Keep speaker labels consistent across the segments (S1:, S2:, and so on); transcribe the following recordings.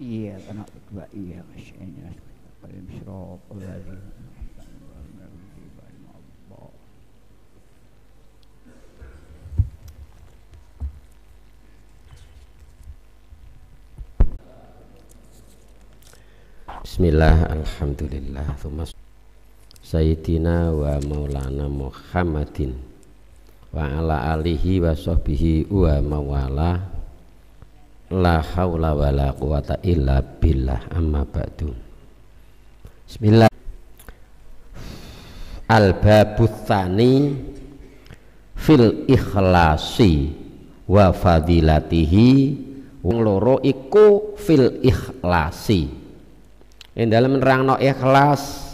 S1: إياك نعبد وإياك نستعين قدم صراط الذين
S2: Bismillah, Alhamdulillah Thumas Sayyidina wa maulana Muhammadin Wa ala alihi wa sahbihi wa mawala La hawla wa quwata illa billah amma ba'du. Bismillah. Al-babuthani Fil ikhlasi Wa fadilatihi. Wong loro iku fil ikhlasi. Yang dalam nerangno ikhlas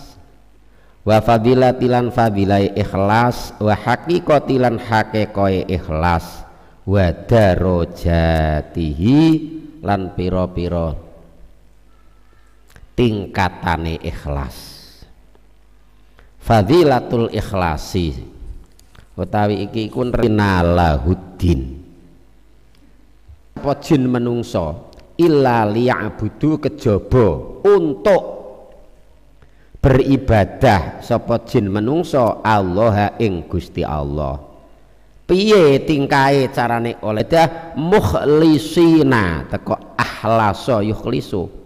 S2: wa fadilatilan fadilai ikhlas wa hakikotilan hakikoy ikhlas wa darojatihi lan piro-piro tingkatane ikhlas. Fadilatul ikhlasi utawi iki iku nalahuddin apa jin menungso? Illa liya'budu kejaba untuk beribadah sapa jin menungso Allah ing Gusti Allah piye tingkae carane? Oleh dah mukhlisina teko ahlaso yukhlisu.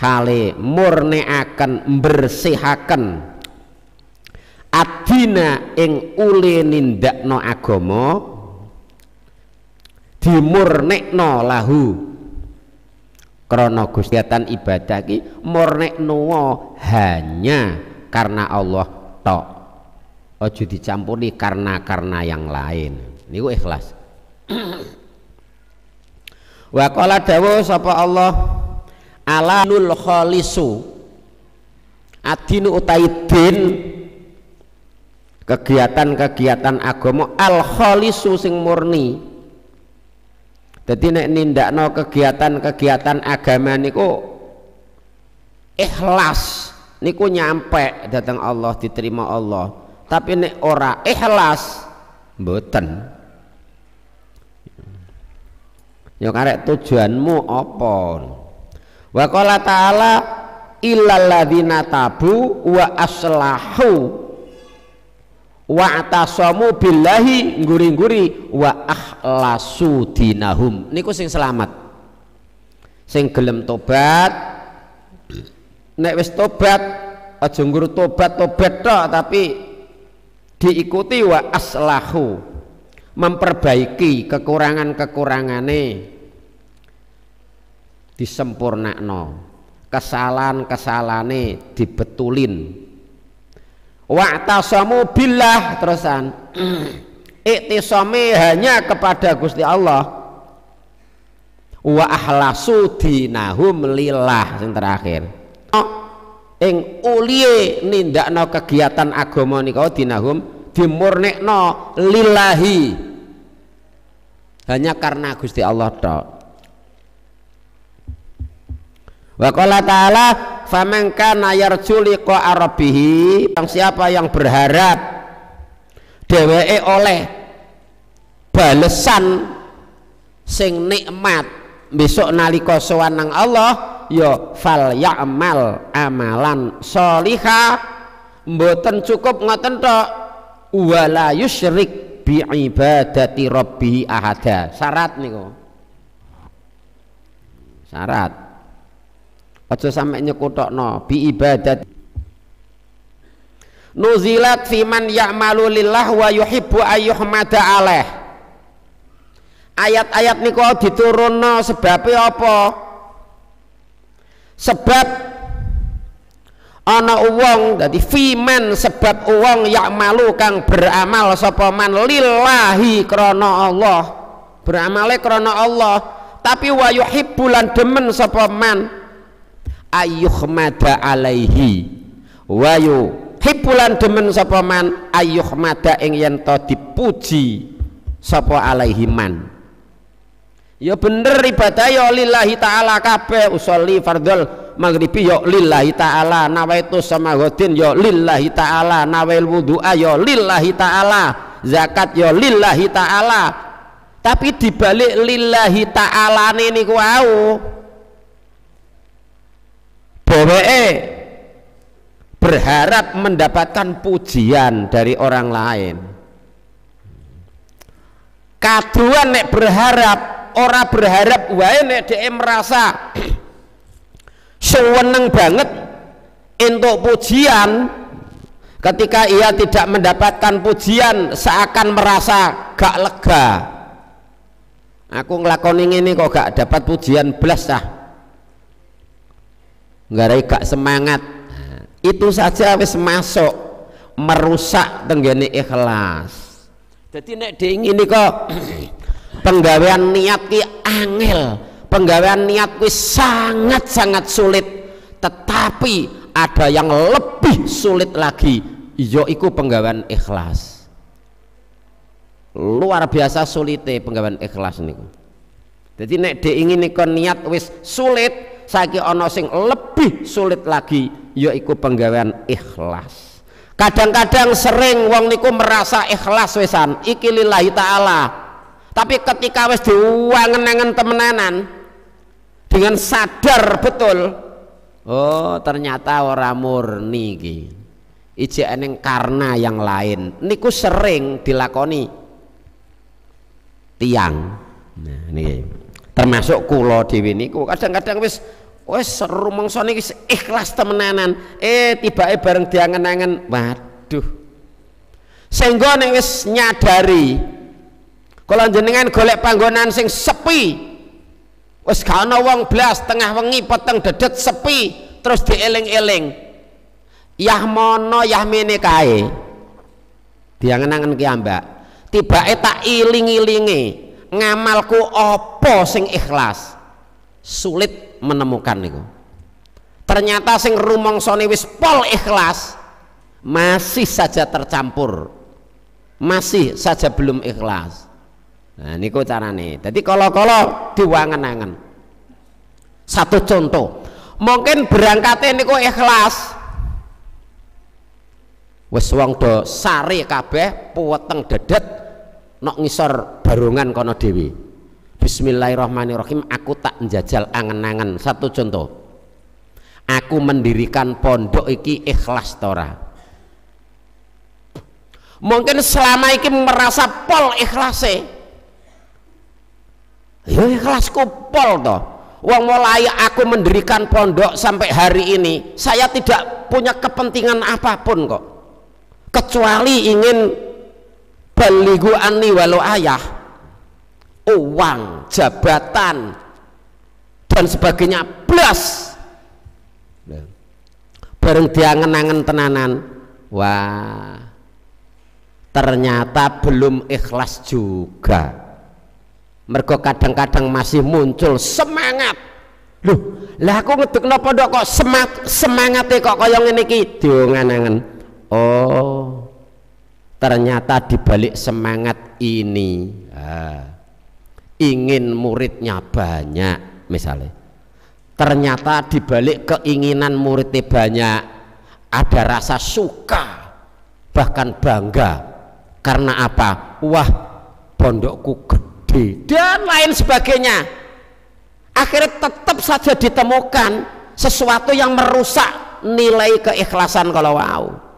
S2: Hale murneaken bersihaken adina ing ule nindakno agama dimurnekno lahu. Krono kegiatan ibadah ki murnekno hanya karena Allah tok ojo dicampuri karena karena yang lain. Niku ikhlas. Wa qala dawu sapa Allah alanul khalisu. Adinu utaidin kegiatan-kegiatan agama al khalisu sing murni. Jadi nek nindakno kegiatan-kegiatan agama niku ikhlas. Niku nyampe datang Allah diterima Allah tapi nek ora ikhlas mboten. Ya karek tujuanmu apa? Wa qala ta'ala illal ladzina tabu wa aslahu wa atasamu billahi nguri-nguri wa akhlasu dinahum. Niku sing selamat. Sing gelem tobat. Nek wis tobat aja nggur tobat tobat tok tapi diikuti wa aslahu memperbaiki kekurangan-kekurangane disempurnakno kesalahan-kesalahane dibetulin. Wa'tasamu billah terusan. Iktisami hanya kepada Gusti Allah. Wa ahlasu dinahum lillah yang terakhir ing uliye nindakno kegiatan agama nika dinahum dimurnekno lillahi. Hanya karena Gusti Allah tok. Wa qala ta'ala faman kana yarju liqa rabbih yang siapa yang berharap dheweke oleh balesan sing nikmat besok nalika sowan nang Allah ya fal ya'mal amalan sholiha mboten cukup ngoten tok. Wala yusyrik bi ibadati rabbih ahada. Syarat niku. Syarat. Aja sampe nyekutokno bi ibadat nuzilat fiman ya'malu lillah wa yuhibbu ayyuhmada alaih ayat-ayat niku diturunno sebabnya apa sebab ana uwong dadi fiman sebab uwong ya'malu kang beramal sapa lillahi krana Allah. Beramale krana Allah tapi wa yuhibbu lan demen sapa man? Ayyuhmada alaihi. Wa hibulan demen sapa man? Ayyuhmada ing yen to dipuji sapa alaihi man ya bener ibadah ya lillahi ta'ala kabeh. Usolli fardhol maghribi ya lillahi ta'ala. Nawaitu sama godin ya lillahi ta'ala. Nawail wudu'a ya lillahi ta'ala. Zakat ya lillahi ta'ala. Tapi dibalik lillahi ta'ala ini ku dheweke berharap mendapatkan pujian dari orang lain. Kaduan nek berharap ora berharap wae nek dia merasa seweneng banget untuk pujian ketika ia tidak mendapatkan pujian seakan merasa gak lega. Aku ngelakoni ini kok gak dapat pujian belas ah nggak gak semangat. Itu saja wis masuk merusak tenggene ikhlas. Jadi nek diingini kok penggawean niat ki angel. Penggawean niat ki sangat-sangat sulit. Tetapi ada yang lebih sulit lagi yaitu penggawean ikhlas. Luar biasa sulitnya penggawean ikhlas niku. Jadi nek diingini kon niat wis sulit saiki ana sing lebih sulit lagi yaitu penggawean ikhlas. Kadang-kadang sering wong niku merasa ikhlas wesan iki lillahi ta'ala tapi ketika wis diwangen-angen temenanan dengan sadar betul oh ternyata orang murni iki. Ijek karena yang lain. Niku sering dilakoni tiang. Nah ini termasuk kulo dewi niku. Kadang-kadang wis wis seru mangsa niki ikhlas temenanan. Eh tibake bareng diangen-angen. Waduh. Sehingga nek wis nyadari kalau jenengan golek panggonan sing sepi wis gak ana wong blas tengah wengi peteng dedet sepi terus dieling-eling. Yah mono yah mene kae. Diangen-angen ki ambak. Tibake tak iling-ilingi ngamalku apa sing ikhlas? Sulit menemukan niku. Ternyata sing rumongsone wis pol ikhlas masih saja tercampur. Masih saja belum ikhlas nah niku carane. Jadi kalau-kalau diwangen-angen. Satu contoh. Mungkin berangkatnya niku ikhlas. Wis wong do sari kabeh puweteng dedet nok ngisor barungan kono dewi Bismillahirrahmanirrahim aku tak menjajal angen-angen. Satu contoh. Aku mendirikan pondok iki ikhlas tora mungkin selama iki merasa pol ikhlase ya ikhlasku pol toh. Wong mulai aku mendirikan pondok sampai hari ini saya tidak punya kepentingan apa pun kok. Kecuali ingin baligu ani walau ayah uang, jabatan dan sebagainya plus. Bareng diangen-angen tenanan. Wah ternyata belum ikhlas juga mereka kadang-kadang masih muncul semangat. Loh lah aku ngeduk no pondok kok semangat semangatnya kok kaya ngene iki? Diangen-angen oh ternyata dibalik semangat ini. Ah ingin muridnya banyak misalnya ternyata dibalik keinginan muridnya banyak ada rasa suka bahkan bangga. Karena apa? Wah pondokku gede dan lain sebagainya. Akhirnya tetap saja ditemukan sesuatu yang merusak nilai keikhlasan kalau wow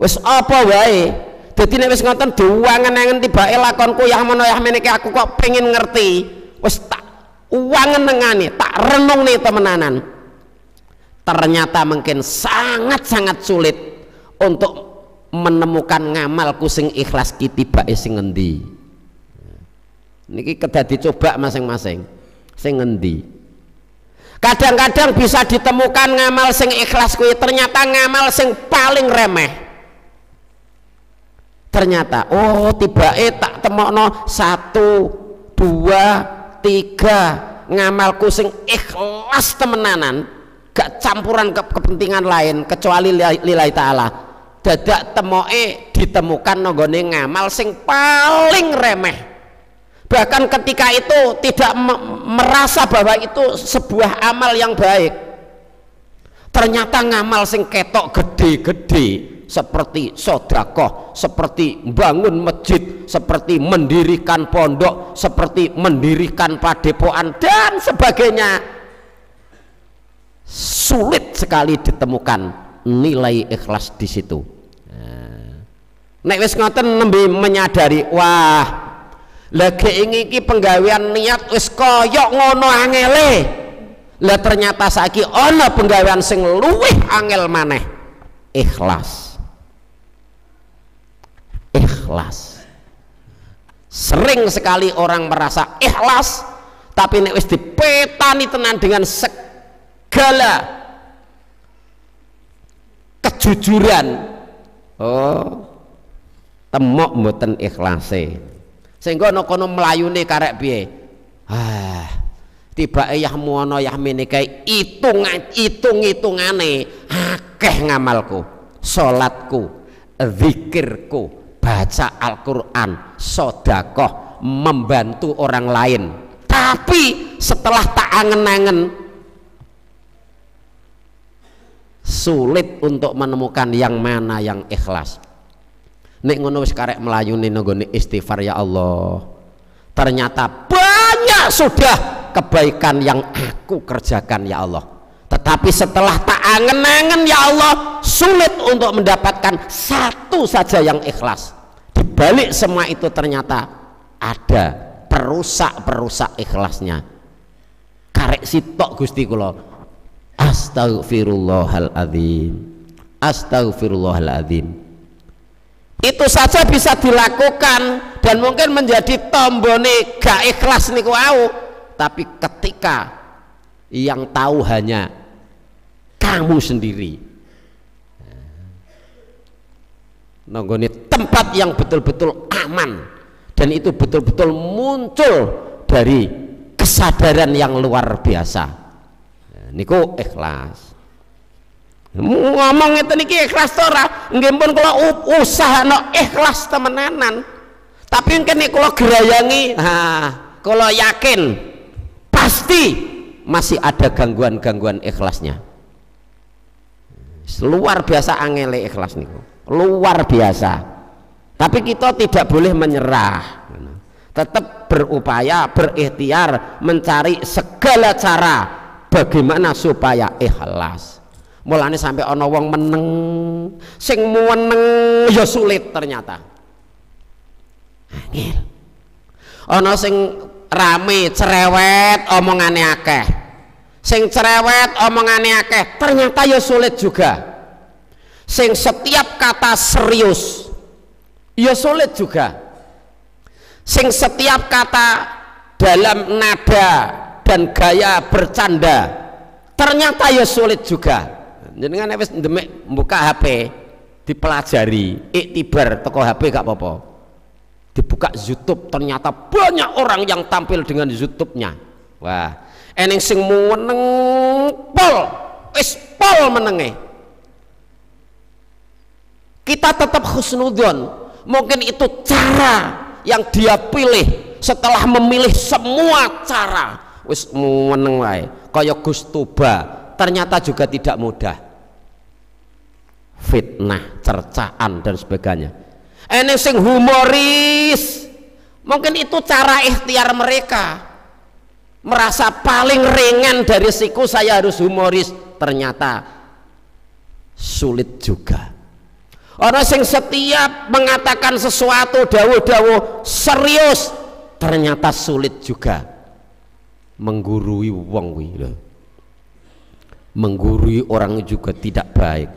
S2: wis apa wae? Jadi nek wis ngoten diwangen-angen tibake lakonku yang yang meniki aku kok pengen ngerti. Wis tak wangen-angane tak renung nih temenanan. Ternyata mungkin sangat-sangat sulit untuk menemukan ngamalku sing ikhlas ki tibake sing ngendi niki kedah dicoba masing-masing. Sing ngendi? Kadang-kadang bisa ditemukan ngamal sing ikhlas kuwi ternyata ngamal sing paling remeh. Ternyata oh tiba eh tak temokno satu dua tiga. Ngamalku sing ikhlas temenanan gak campuran ke kepentingan lain kecuali lillahi ta'ala. Dadak temoke ditemukan nonggone ngamal sing paling remeh bahkan ketika itu tidak merasa bahwa itu sebuah amal yang baik. Ternyata ngamal sing ketok gede-gede seperti sodakoh, seperti bangun masjid, seperti mendirikan pondok, seperti mendirikan padepokan dan sebagainya. sulit sekali ditemukan nilai ikhlas di situ. Nah, nek wis ngoten nembe menyadari wah lagi ingin ki penggawean niat wis koyok ngono angele. Lah ternyata saiki ana penggawean sing luwih angel maneh. Ikhlas. Ikhlas. Sering sekali orang merasa ikhlas tapi nek wis dipetani tenan dengan segala kejujuran oh temok mboten ikhlase sehingga ana kono mlayune karek piye? Ah tiba yah muono yah menikahi hitung hitung hitungane akeh ngamalku salatku zikirku baca Al-Quran sodakoh membantu orang lain. Tapi setelah tak angen-angen sulit untuk menemukan yang mana yang ikhlas nek ngono wis karek melayuni nenggone istighfar ya Allah. Ternyata banyak sudah kebaikan yang aku kerjakan ya Allah. Tetapi setelah tak angen-angen ya Allah sulit untuk mendapatkan satu saja yang ikhlas. Balik semua itu ternyata ada perusak-perusak ikhlasnya. Karek sitok Gusti kula. Astagfirullahaladzim astagfirullahaladzim itu saja bisa dilakukan dan mungkin menjadi tombone gak ikhlas niku au tapi ketika yang tahu hanya kamu sendiri. Nonggoni tempat yang betul-betul aman. Dan itu betul-betul muncul dari kesadaran yang luar biasa. Niku ikhlas ngomong itu niki ikhlas tora nggih pun kula usaha no ikhlas temenanan. Tapi nek kula gerayangi nah kula yakin pasti masih ada gangguan-gangguan ikhlasnya. Luar biasa angele ikhlas niku. Luar biasa. Tapi kita tidak boleh menyerah. Tetap berupaya berikhtiar mencari segala cara bagaimana supaya ikhlas mulanya sampai ono wong meneng sing meneng ya sulit ternyata. Angel ono sing rame cerewet omongane akeh. Sing cerewet omongane akeh ternyata ya sulit juga. Sing setiap kata serius ya sulit juga. Sing setiap kata dalam nada dan gaya bercanda ternyata ya sulit juga jenengan wis demek buka HP dipelajari iktibar toko HP gak apa-apa. Dibuka YouTube ternyata banyak orang yang tampil dengan YouTube-nya. Wah eneng sing meneng pol. Wis pol menenge. Kita tetap khusnudon mungkin itu cara yang dia pilih setelah memilih semua cara. Wis meneng wae. Kaya Gus ternyata juga tidak mudah fitnah cercaan dan sebagainya. Ini sing humoris. Mungkin itu cara ikhtiar mereka. Merasa paling ringan dari siku saya harus humoris. Ternyata sulit juga. Orang sing setiap mengatakan sesuatu dawuh-dawuh serius ternyata sulit juga. Menggurui wong kuwi menggurui orang juga tidak baik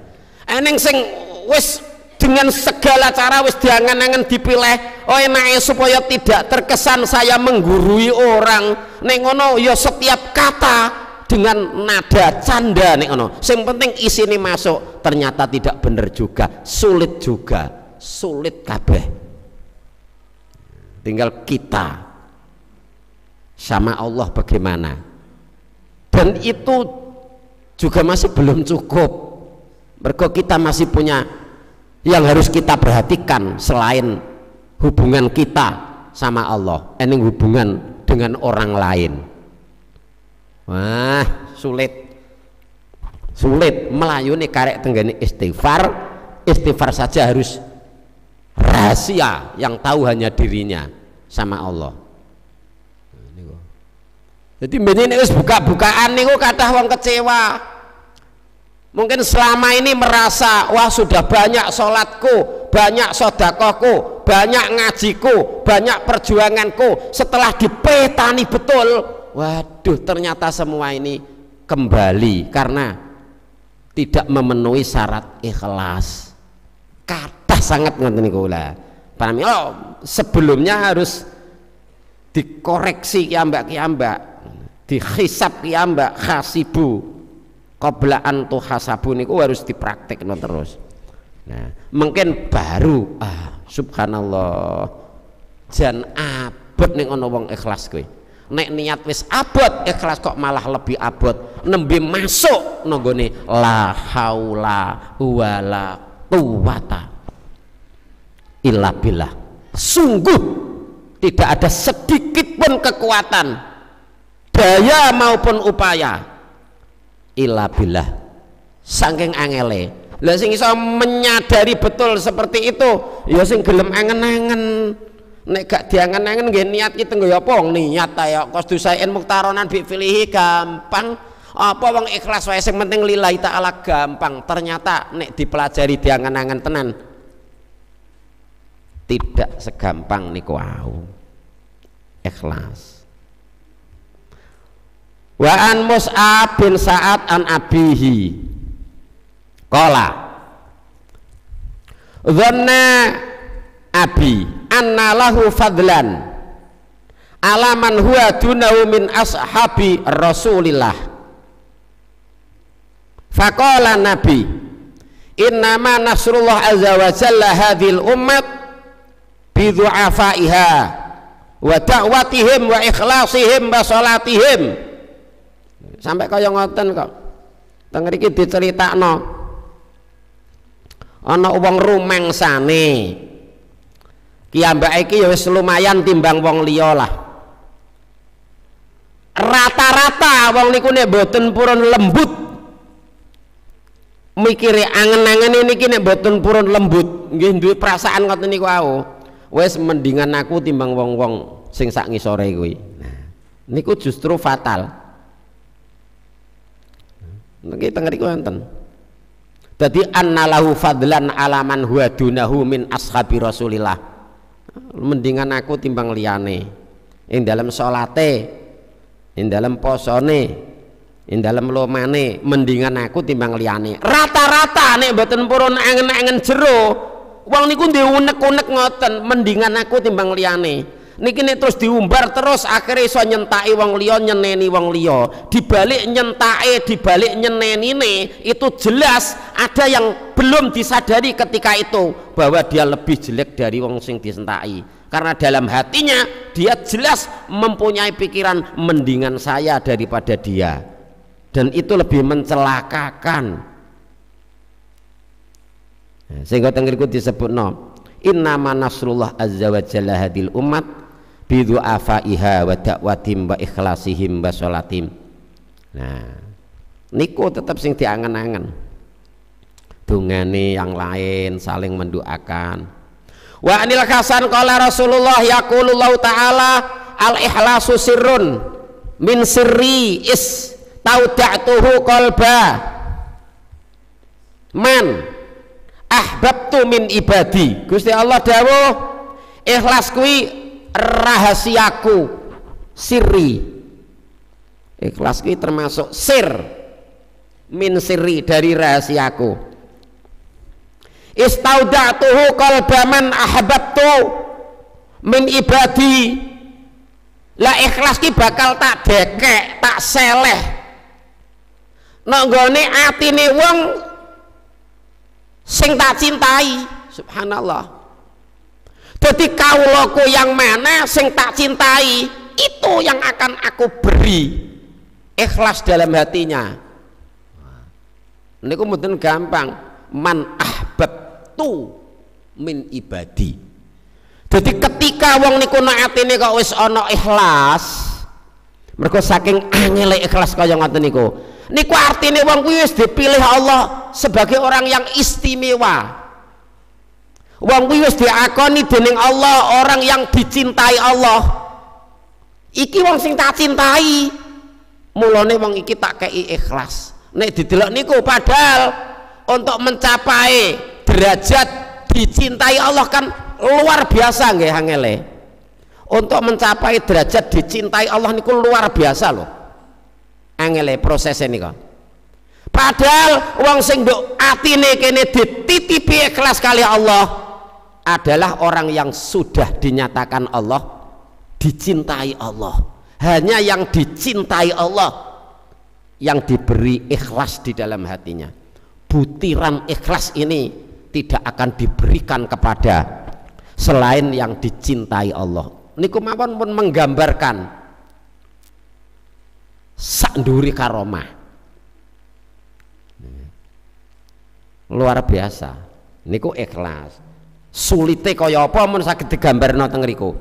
S2: eneng sing wis dengan segala cara wis diangan-angan dipilih oh enaknya supaya tidak terkesan saya menggurui orang. Neng ngono ya setiap kata dengan nada canda nih ono yang penting ini masuk ternyata tidak benar juga sulit juga sulit kabeh. Tinggal kita sama Allah bagaimana? Dan itu juga masih belum cukup mereka kita masih punya yang harus kita perhatikan selain hubungan kita sama Allah ini hubungan dengan orang lain. Wah sulit. Sulit. Melayuni karek tenggani istighfar. Istighfar saja harus rahasia yang tahu hanya dirinya sama Allah. Jadi ini harus buka-bukaan nih kata wong kecewa mungkin selama ini merasa wah sudah banyak sholatku banyak sodakohku banyak ngajiku banyak perjuanganku. Setelah dipetani betul waduh ternyata semua ini kembali karena tidak memenuhi syarat ikhlas. Kata sangat ngoten niku pahami oh sebelumnya harus dikoreksi kiambak kiambak dihisap kiambak khasibu qabla antu hasabu niku harus dipraktekno terus. Nah mungkin baru ah subhanallah. Jan abot ning ana wong ikhlas kowe nek niat wis abot ikhlas kok malah lebih abot. Nembe masuk nanggone la haula wala quwata illa billah. Sungguh tidak ada sedikit pun kekuatan daya maupun upaya illa billah. Saking angele. Lah sing iso menyadari betul seperti itu ya sing gelem angen-angen. Nek gak diangen-angen nggih niat kita nggih apa? Niat ta ya qasdusain muktaronan bi filihi gampang. Apa wong ikhlas wae sing penting lillahi taala gampang. Ternyata nek dipelajari diangen-angen tenan tidak segampang niku wau. Ikhlas wa an Mus'ab bin Sa'ad an abihi. Qala. Dhanna abi anna lahu fadlan. Ala man huwa dunahu min ashabi rasulillah. Faqala nabi innama nasrullah azza wa jalla hadhil ummat bi du'afaiha wa da'watihim wa ikhlasihim wa salatihim sampai kaya ngoten kok. Teng mriki diceritakno. Ana wong rumengsane. Kiambak iki ya wis lumayan timbang wong liya lah. Rata-rata wong niku nek mboten purun lembut. Mikire angen-angen niki nek mboten purun lembut nggih duwe perasaan ngoten niku wau. Wis mendingan aku timbang wong-wong sing sak ngisore kuwi. Nah niku justru fatal Niki teng mriku wonten. Dadi annalahu fadlan alaman huwa dunahu min ashabi Rasulillah. Mendingan aku timbang liyane. Ing dalam salate, ing dalam posone, ing dalam lomane mendingan aku timbang liyane. Rata-rata nek mboten purun angen-angen jero, wong niku ndek unek-unek ngoten, mendingan aku timbang liyane niki nek terus diumbar terus akhirnya iso nyentaki wong liya nyeneni wong liya. Dibalik nyentake dibalik nyenenine itu jelas ada yang belum disadari ketika itu. Bahwa dia lebih jelek dari wong sing disentaki karena dalam hatinya dia jelas mempunyai pikiran mendingan saya daripada dia. Dan itu lebih mencelakakan. Sehingga tenggeriku disebut no innama nasrullah azza wa jalla hadil umat bidu afaiha wa dakwatim wa ikhlasihim wa sholatim. Nah niku tetap sing diangen-angen. Dungane yang lain saling mendoakan wa anil hasan qala rasulullah yaqulullah ta'ala al ikhlasu sirrun min sirri is tauda'tuhu qalba. Man ahbabtu min ibadi. Gusti Allah dawuh ikhlas kuwi rahasiaku siri ikhlas ini termasuk sir min siri dari rahasiaku. Istaudatuhu qalbaman ahbabtu min ibadi. Lah ikhlas ki bakal tak dekek tak seleh. Nanggone atine wong sing tak cintai subhanallah jadi kauloku yang mana sing tak cintai itu yang akan aku beri. Ikhlas dalam hatinya. Ini kemudian gampang. Man ahbab tu min ibadi. Jadi ketika wong niku nak ini kok wis ono ikhlas mereka saking angel ikhlas kaya ngoten niku. Niku artinya wong kuwi wis dipilih Allah sebagai orang yang istimewa wong kuwi wis diakoni dening Allah orang yang dicintai Allah. Iki wong sing tak cintai. Mulane wong iki tak kei ikhlas. Nek didelok niku padahal untuk mencapai derajat dicintai Allah kan luar biasa nggih angele untuk mencapai derajat dicintai Allah niku luar biasa loh angele proses ini kok padahal wong sing nduk atine kene dititipi ikhlas kali Allah adalah orang yang sudah dinyatakan Allah dicintai Allah. Hanya yang dicintai Allah yang diberi ikhlas di dalam hatinya. Butiran ikhlas ini tidak akan diberikan kepada selain yang dicintai Allah. Niku mawon pun menggambarkan saknduri karomah. Luar biasa. Niku ikhlas sulite kaya apa mun saged digambarno teng riku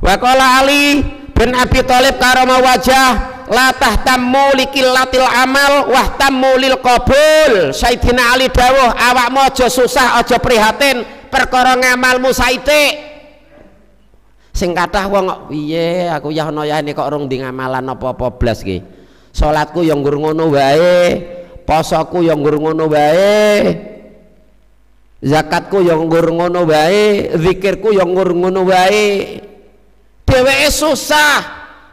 S2: wa Ali bin Abi Thalib karomah wajah la tahtammu likillatil amal wahtammu lil qabul. Sayyidina Ali dawuh awakmu aja susah aja prihatin perkara ngamalmu saite. Sing kathah wong piye aku ya ana ya kok urung di ngamalan apa-apa blas iki? Salatku ya nggur ngono wae posoku ya nggur ngono wae zakatku ya nggur ngono wae zikirku ya nggur ngono wae. Dheweke susah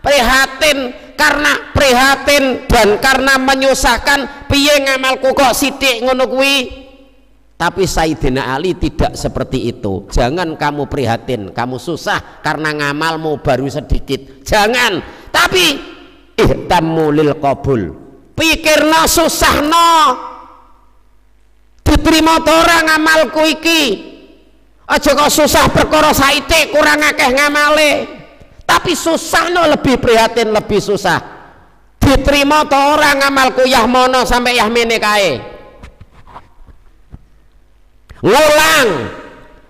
S2: prihatin karena prihatin dan karena menyusahkan piye ngamalku kok sidik ngono kuwi? Tapi Sayyidina Ali tidak seperti itu. Jangan kamu prihatin kamu susah karena ngamalmu baru sedikit. Jangan. Tapi ihtamu lil qabul. Pikirna susahno diterima orang ngamalku iki. Aja kok susah perkara saite kurang akeh ngamale. Tapi susah no lebih prihatin lebih susah. Diterima to orang amalku yah mono sampai yah mene kae. Ngulang.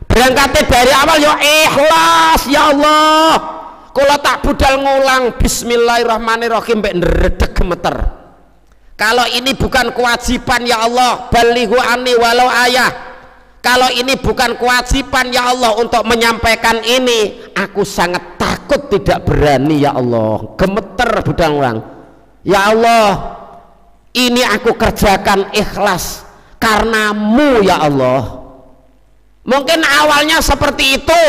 S2: Berangkatnya dari awal ya ikhlas ya Allah. Kalau tak budal ngulang. Bismillahirrahmanirrahim mbak neredek gemeter kalau ini bukan kewajiban ya Allah balihu ani walau ayah. Kalau ini bukan kewajiban ya Allah untuk menyampaikan ini aku sangat takut tidak berani ya Allah. Gemeter budang orang. Ya Allah ini aku kerjakan ikhlas karenamu ya Allah. Mungkin awalnya seperti itu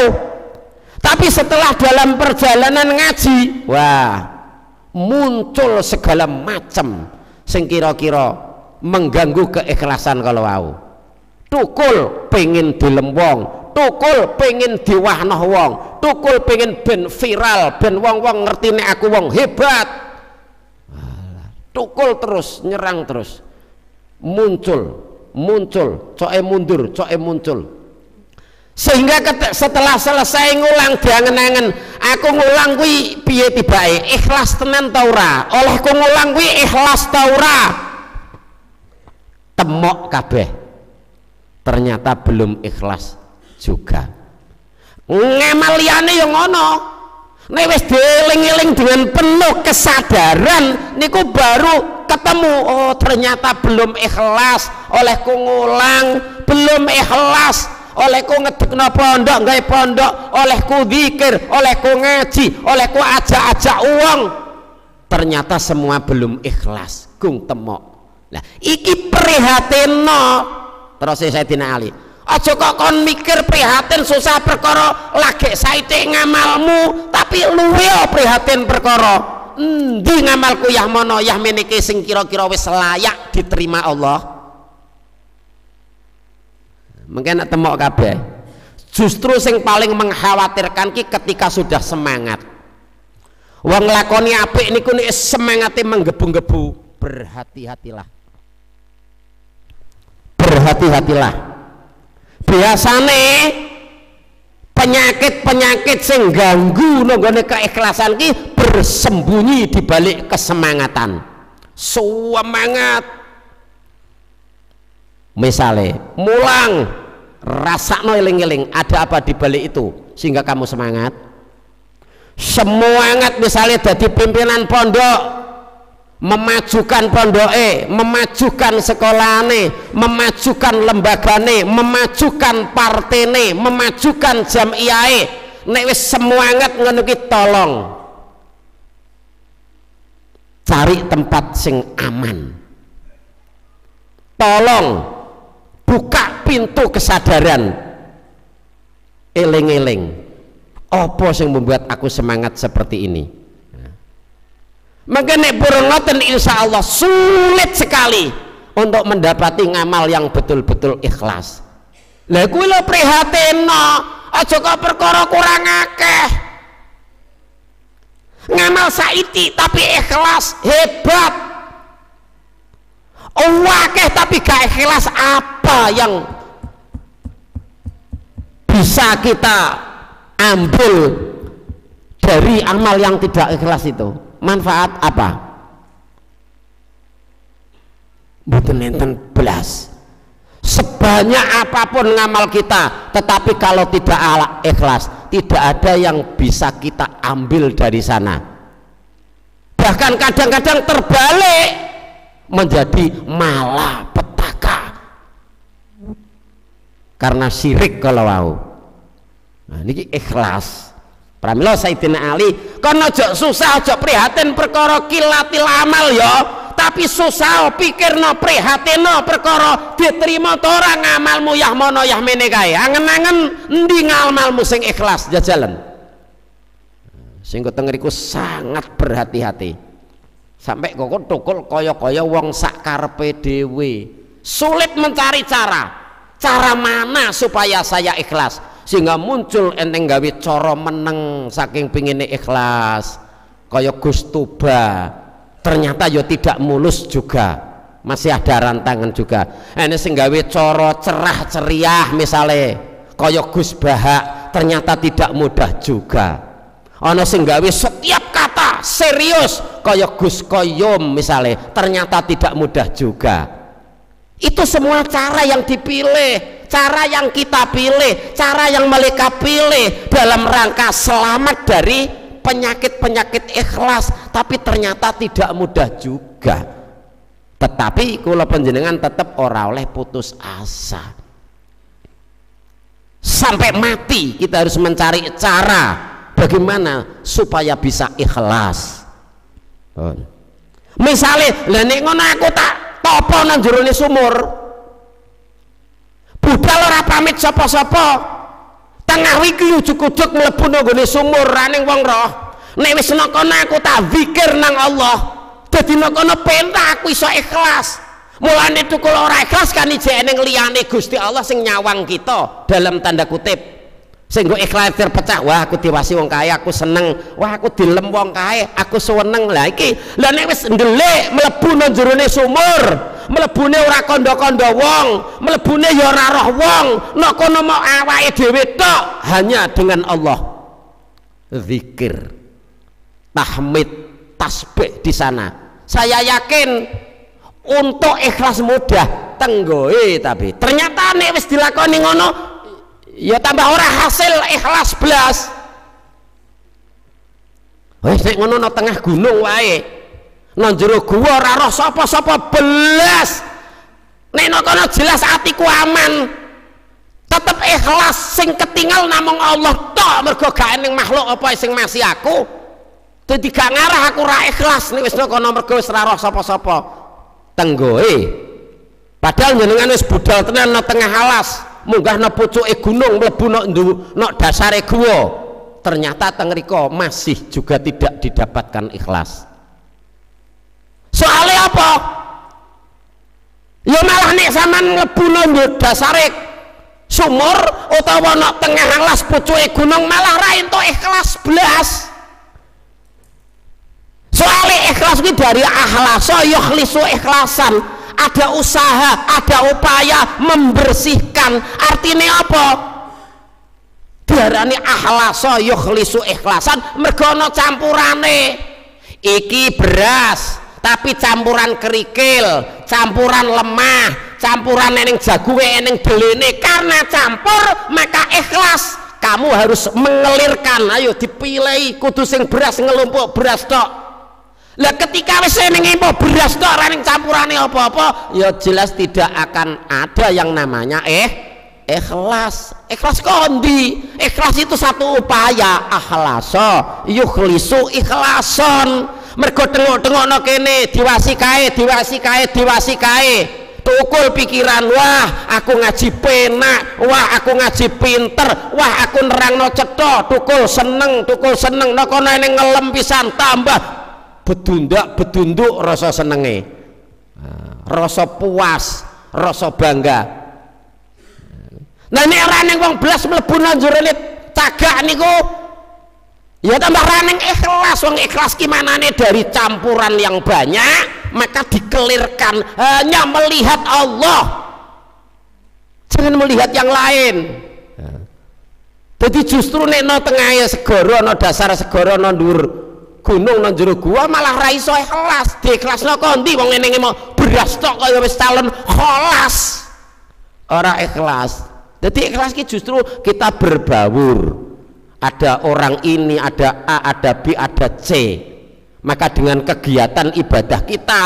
S2: tapi setelah dalam perjalanan ngaji wah muncul segala macam sing kira-kira mengganggu keikhlasan kalau mau tukul pengen dilembong tukul pengen diwahnoh wong tukul pengen ben viral ben wong-wong ngerti nek aku wong hebat. Tukul terus nyerang terus. Muncul muncul coe mundur coe muncul sehingga setelah selesai ngulang diangen-angen aku ngulang kuwi piye tibake ikhlas tenan ta ora? Olehku ngulang kuwi ikhlas ta ora? Temok kabeh. Ternyata belum ikhlas juga. Ngamal liyane yang ngono. Nek wis dieling-eling dengan penuh kesadaran niku baru ketemu oh ternyata belum ikhlas. Oleh ngulang belum ikhlas olehku ngedekno pondok gawe pondok. Olehku zikir olehku ngaji olehku ajak-ajak uang. Ternyata semua belum ikhlas gung temok. Nah iki prihatin no terus Sayyidina Ali aja kok kon mikir prihatin susah perkara lagi saite ngamalmu tapi luwe prihatin perkara. Endi ngamalku yah mono yah meniki sing kira-kira wis layak diterima Allah mungkin temok kabeh. Justru sing paling mengkhawatirkan ki ketika sudah semangat. Wong lakoni apik niku nek semangate menggebu-gebu berhati-hatilah. Berhati-hatilah. Biasane penyakit-penyakit sing ganggu keikhlasan ki bersembunyi di balik kesemangatan. Semangat misalnya mulang. Rasa eling-eling ada apa di balik itu sehingga kamu semangat? Semangat misalnya jadi pimpinan pondok. Memajukan pondoke, memajukan sekolahane, memajukan lembagane, memajukan partene, memajukan jamiahe. Nek wis semangat ngono tolong. Cari tempat sing aman. tolong buka pintu kesadaran. Eling-eling apa yang membuat aku semangat seperti ini? Maka nek ngoten insya Allah sulit sekali untuk mendapati ngamal yang betul-betul ikhlas. Lah kuwi lho prihatin no aja kok perkara kurang akeh. Ngamal saiti tapi ikhlas hebat wakeh tapi gak ikhlas apa yang bisa kita ambil dari amal yang tidak ikhlas itu? Manfaat apa? Bukan enten belas. Sebanyak apa pun ngamal kita tetapi kalau tidak ala ikhlas tidak ada yang bisa kita ambil dari sana. Bahkan kadang-kadang terbalik menjadi malapetaka. Karena syirik kalau mau nah ini ikhlas. Pramila Sayyidina Ali kan aja susah aja prihatin perkara kilatil amal ya. Tapi susah pikir no prihatin no perkara diterima to ora ngamalmu yah mono yah mene kae. Angen-angen endi ngamalmu sing ikhlas jajalan. Sing tengeriku sangat berhati-hati sampai kok tukul kaya-kaya wong sak karepe sulit mencari cara. Cara mana supaya saya ikhlas? Sehingga muncul enteng gawe coro meneng saking pinginnya ikhlas. Kaya Gus Tuba. Ternyata yo ya tidak mulus juga. Masih ada rantangan juga. Ini sing gawe coro cerah ceriah misalnya kaya Gus Bahak ternyata tidak mudah juga. Ono sing gawe setiap serius kaya Gus Koyom misalnya ternyata tidak mudah juga. Itu semua cara yang dipilih cara yang kita pilih cara yang mereka pilih dalam rangka selamat dari penyakit-penyakit ikhlas. Tapi ternyata tidak mudah juga. Tetapi kalau penjenengan tetap orang oleh putus asa. Sampai mati kita harus mencari cara bagaimana supaya bisa ikhlas? Misalnya lah ngono aku tak topo nang sumur. Budal ora pamit sapa-sapa. Tengah wiki ujuk-ujuk mlebu nang sumur raning wong roh. Nek wis nang aku tak zikir nang Allah. Dadi nang kono pentak aku iso ikhlas. Mulane tukul ora ikhlas kan ijek ning liyane Gusti Allah sing nyawang kita dalam tanda kutip sing ikhlas terpecah wah aku diwasi wong kaya aku seneng. Wah aku dilem wong kaya aku seneng. Lah iki lah nek wis ndelik mlebu nang jerone sumur mlebune ora kandha-kandha wong mlebune ya ora roh wong nek kono mau awake dhewe tok hanya dengan Allah. Zikir tahmid tasbih di sana. Saya yakin untuk ikhlas mudah tenggoe tapi. Ternyata nek wis dilakoni ngono ya tambah orang hasil ikhlas belas wis nek ngono no tengah gunung wae. Nang jero gua ora roh sapa-sapa belas nek kono jelas atiku aman. Tetep ikhlas sing ketinggal namung Allah tok mergo gak ening makhluk apa sing masih aku. Dadi gak ngarah aku ora ikhlas nek wis kono mergo wis ora roh sapa-sapa. Tenggoe. Padahal jenengan wis budal tenan nang tengah alas munggah na pucuke gunung mlebu nok nok dasare guwa ternyata tengriko masih juga tidak didapatkan ikhlas. Soalnya apa? Ya malah nek sampean mlebu nok dasare sumur utawa nok tengah alas pucuke gunung malah ra entuk ikhlas belas soalnya ikhlas ini dari ahlasa yukhlisu ikhlasan ada usaha ada upaya membersihkan. Artinya apa? Diarani ahlasa yukhlisu ikhlasan mergono campurane. Iki beras tapi campuran kerikil campuran lemah campuran eneng jagung eneng belene karena campur maka ikhlas. Kamu harus mengelirkan. Ayo dipilih kudu sing beras ngelumpuk beras tok lah ketika wis ning beras tok ora ning campurane apa-apa ya jelas tidak akan ada yang namanya eh ikhlas. Ikhlas kondi ikhlas itu satu upaya akhlasa yukhlisu ikhlason. Mergo tengok-tengok no kene diwasi kae diwasi kae diwasi kae. Tukul pikiran wah aku ngaji penak wah aku ngaji pinter wah aku nerangno cetha. Tukul seneng tukul seneng. Nek kono ngelem pisan tambah bedundak bedunduk rasa senenge. Rasa puas rasa bangga. Nah ini orang yang wong belas mlebu jero cagak niku. Ya tambah raneng ikhlas wong ikhlas gimana nih dari campuran yang banyak maka dikelirkan. Hanya melihat Allah. Jangan melihat yang lain. Jadi justru nek no tengah segoro no dasar segoro no dur gunung no juru gua malah ikhlas di ikhlas no kondi wong ini mau beras tok kaya wis talon kholas orang ikhlas jadi ikhlas justru kita berbaur ada orang ini, ada A, ada B, ada C. Maka dengan kegiatan ibadah kita,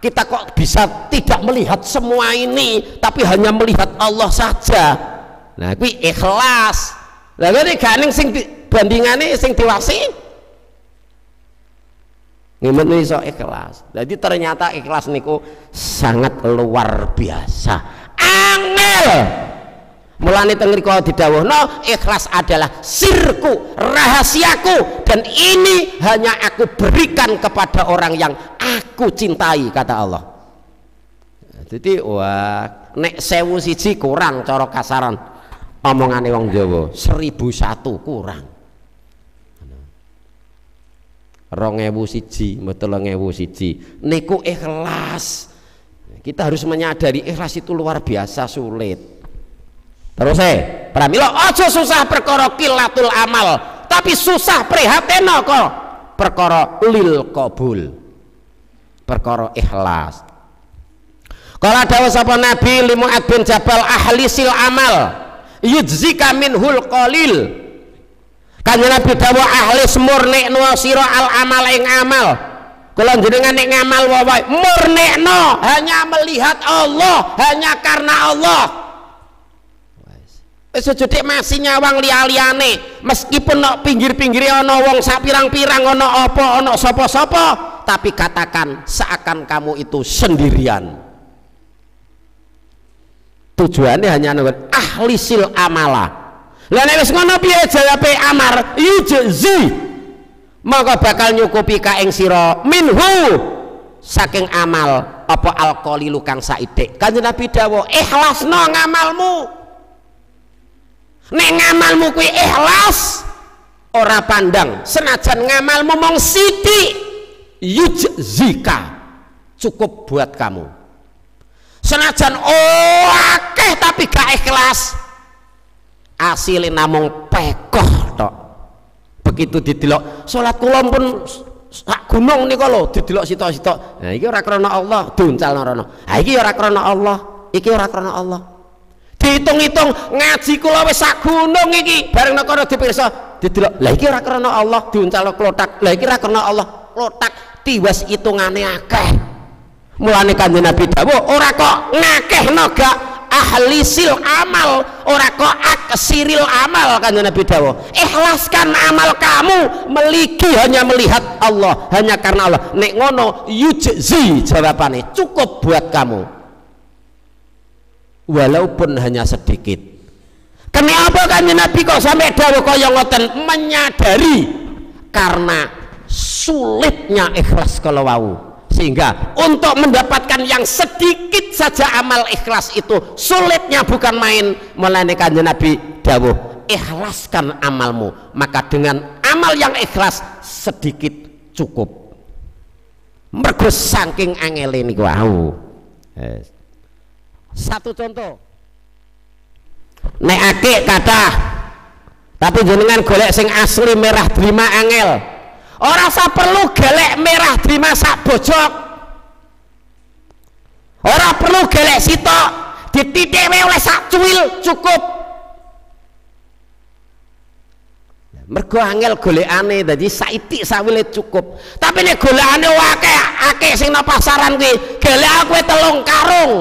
S2: kita kok bisa tidak melihat semua ini, tapi hanya melihat Allah saja. Nah, itu ikhlas. Lalu ini ganing sing bandingannya sing diwasi. Ngimet iso ikhlas. Jadi ternyata ikhlas niku sangat luar biasa. Angel mulane teng mriku didhawuhno ikhlas adalah sirku rahasiaku dan ini hanya aku berikan kepada orang yang aku cintai kata Allah jadi wah nek sewu siji kurang cara kasaran omongane wong Jawa seribu satu kurang rong ewu siji betul ewu siji. Niku ikhlas. Kita harus menyadari ikhlas itu luar biasa sulit. Terus eh pramila aja susah perkara kilatul amal tapi susah prihatin kok perkara lil qabul. Perkara ikhlas. Kalau ada sapa nabi limu'ad bin jabal ahli sil amal yujzika minhul qalil kanjeng nabi dawa ahli semurni sira al amal ing amal. Kalau jenengan nek ngamal wae murnekno hanya melihat Allah hanya karena Allah. Wis. Aja masih nyawang liya-liyane meskipun nok pinggir-pinggire ana wong sak pirang-pirang ana apa ana sapa-sapa tapi katakan seakan kamu itu sendirian. Tujuannya hanya ahli sil amala lah nek wis ngono piye jawabe amar? Yujzi. Maka bakal nyukupi ka ing sira. Minhu. Saking amal apa alqalilu kang saidik kanjeng Nabi dawuh ikhlasno ngamalmu. Nek ngamalmu kuwi ikhlas ora pandang. Senajan ngamalmu mong siti yujzika. Cukup buat kamu. Senajan oh akeh tapi gak ikhlas asile namung pekoh tok. Begitu didelok salat kula pun sak gunung nika lho didelok sitok-sitok. Nah iki ora krana Allah duncal rono. Ha iki ora krana Allah iki ora krana Allah. Dihitung-hitung ngaji kula wis sak gunung iki bareng nek ora dipirsa didelok lha iki ora krana Allah diuncal klotak lha iki ora krana Allah klotak tiwas hitungane akeh. Mulane kanjeng Nabi dawuh ora kok ngakehno gak ahli sil amal. Ora kok aksiril amal kanjeng Nabi dawuh ikhlaskan amal kamu meliki hanya melihat Allah hanya karena Allah. Nek ngono yujzi jawabane cukup buat kamu. Walaupun hanya sedikit. Kenapa kan Nabi kok sampai dawuh kaya ngoten? Menyadari. Karena sulitnya ikhlas kalau wau sehingga untuk mendapatkan yang sedikit saja amal ikhlas itu sulitnya bukan main. Melayani kanjeng Nabi dawuh ikhlaskan amalmu. Maka dengan amal yang ikhlas sedikit cukup. Mergo saking angele niku wau. Yes. Satu contoh. Nek kata tapi jenengan golek sing asli merah terima angel orang sa perlu golek merah terima sak bojok orang perlu golek sitok dititik oleh sak cuil cukup. Mergo angel golekane dadi saitik sawile cukup. Tapi nek golekane akeh akeh sing nang pasaran kuwi golek aku telung karung.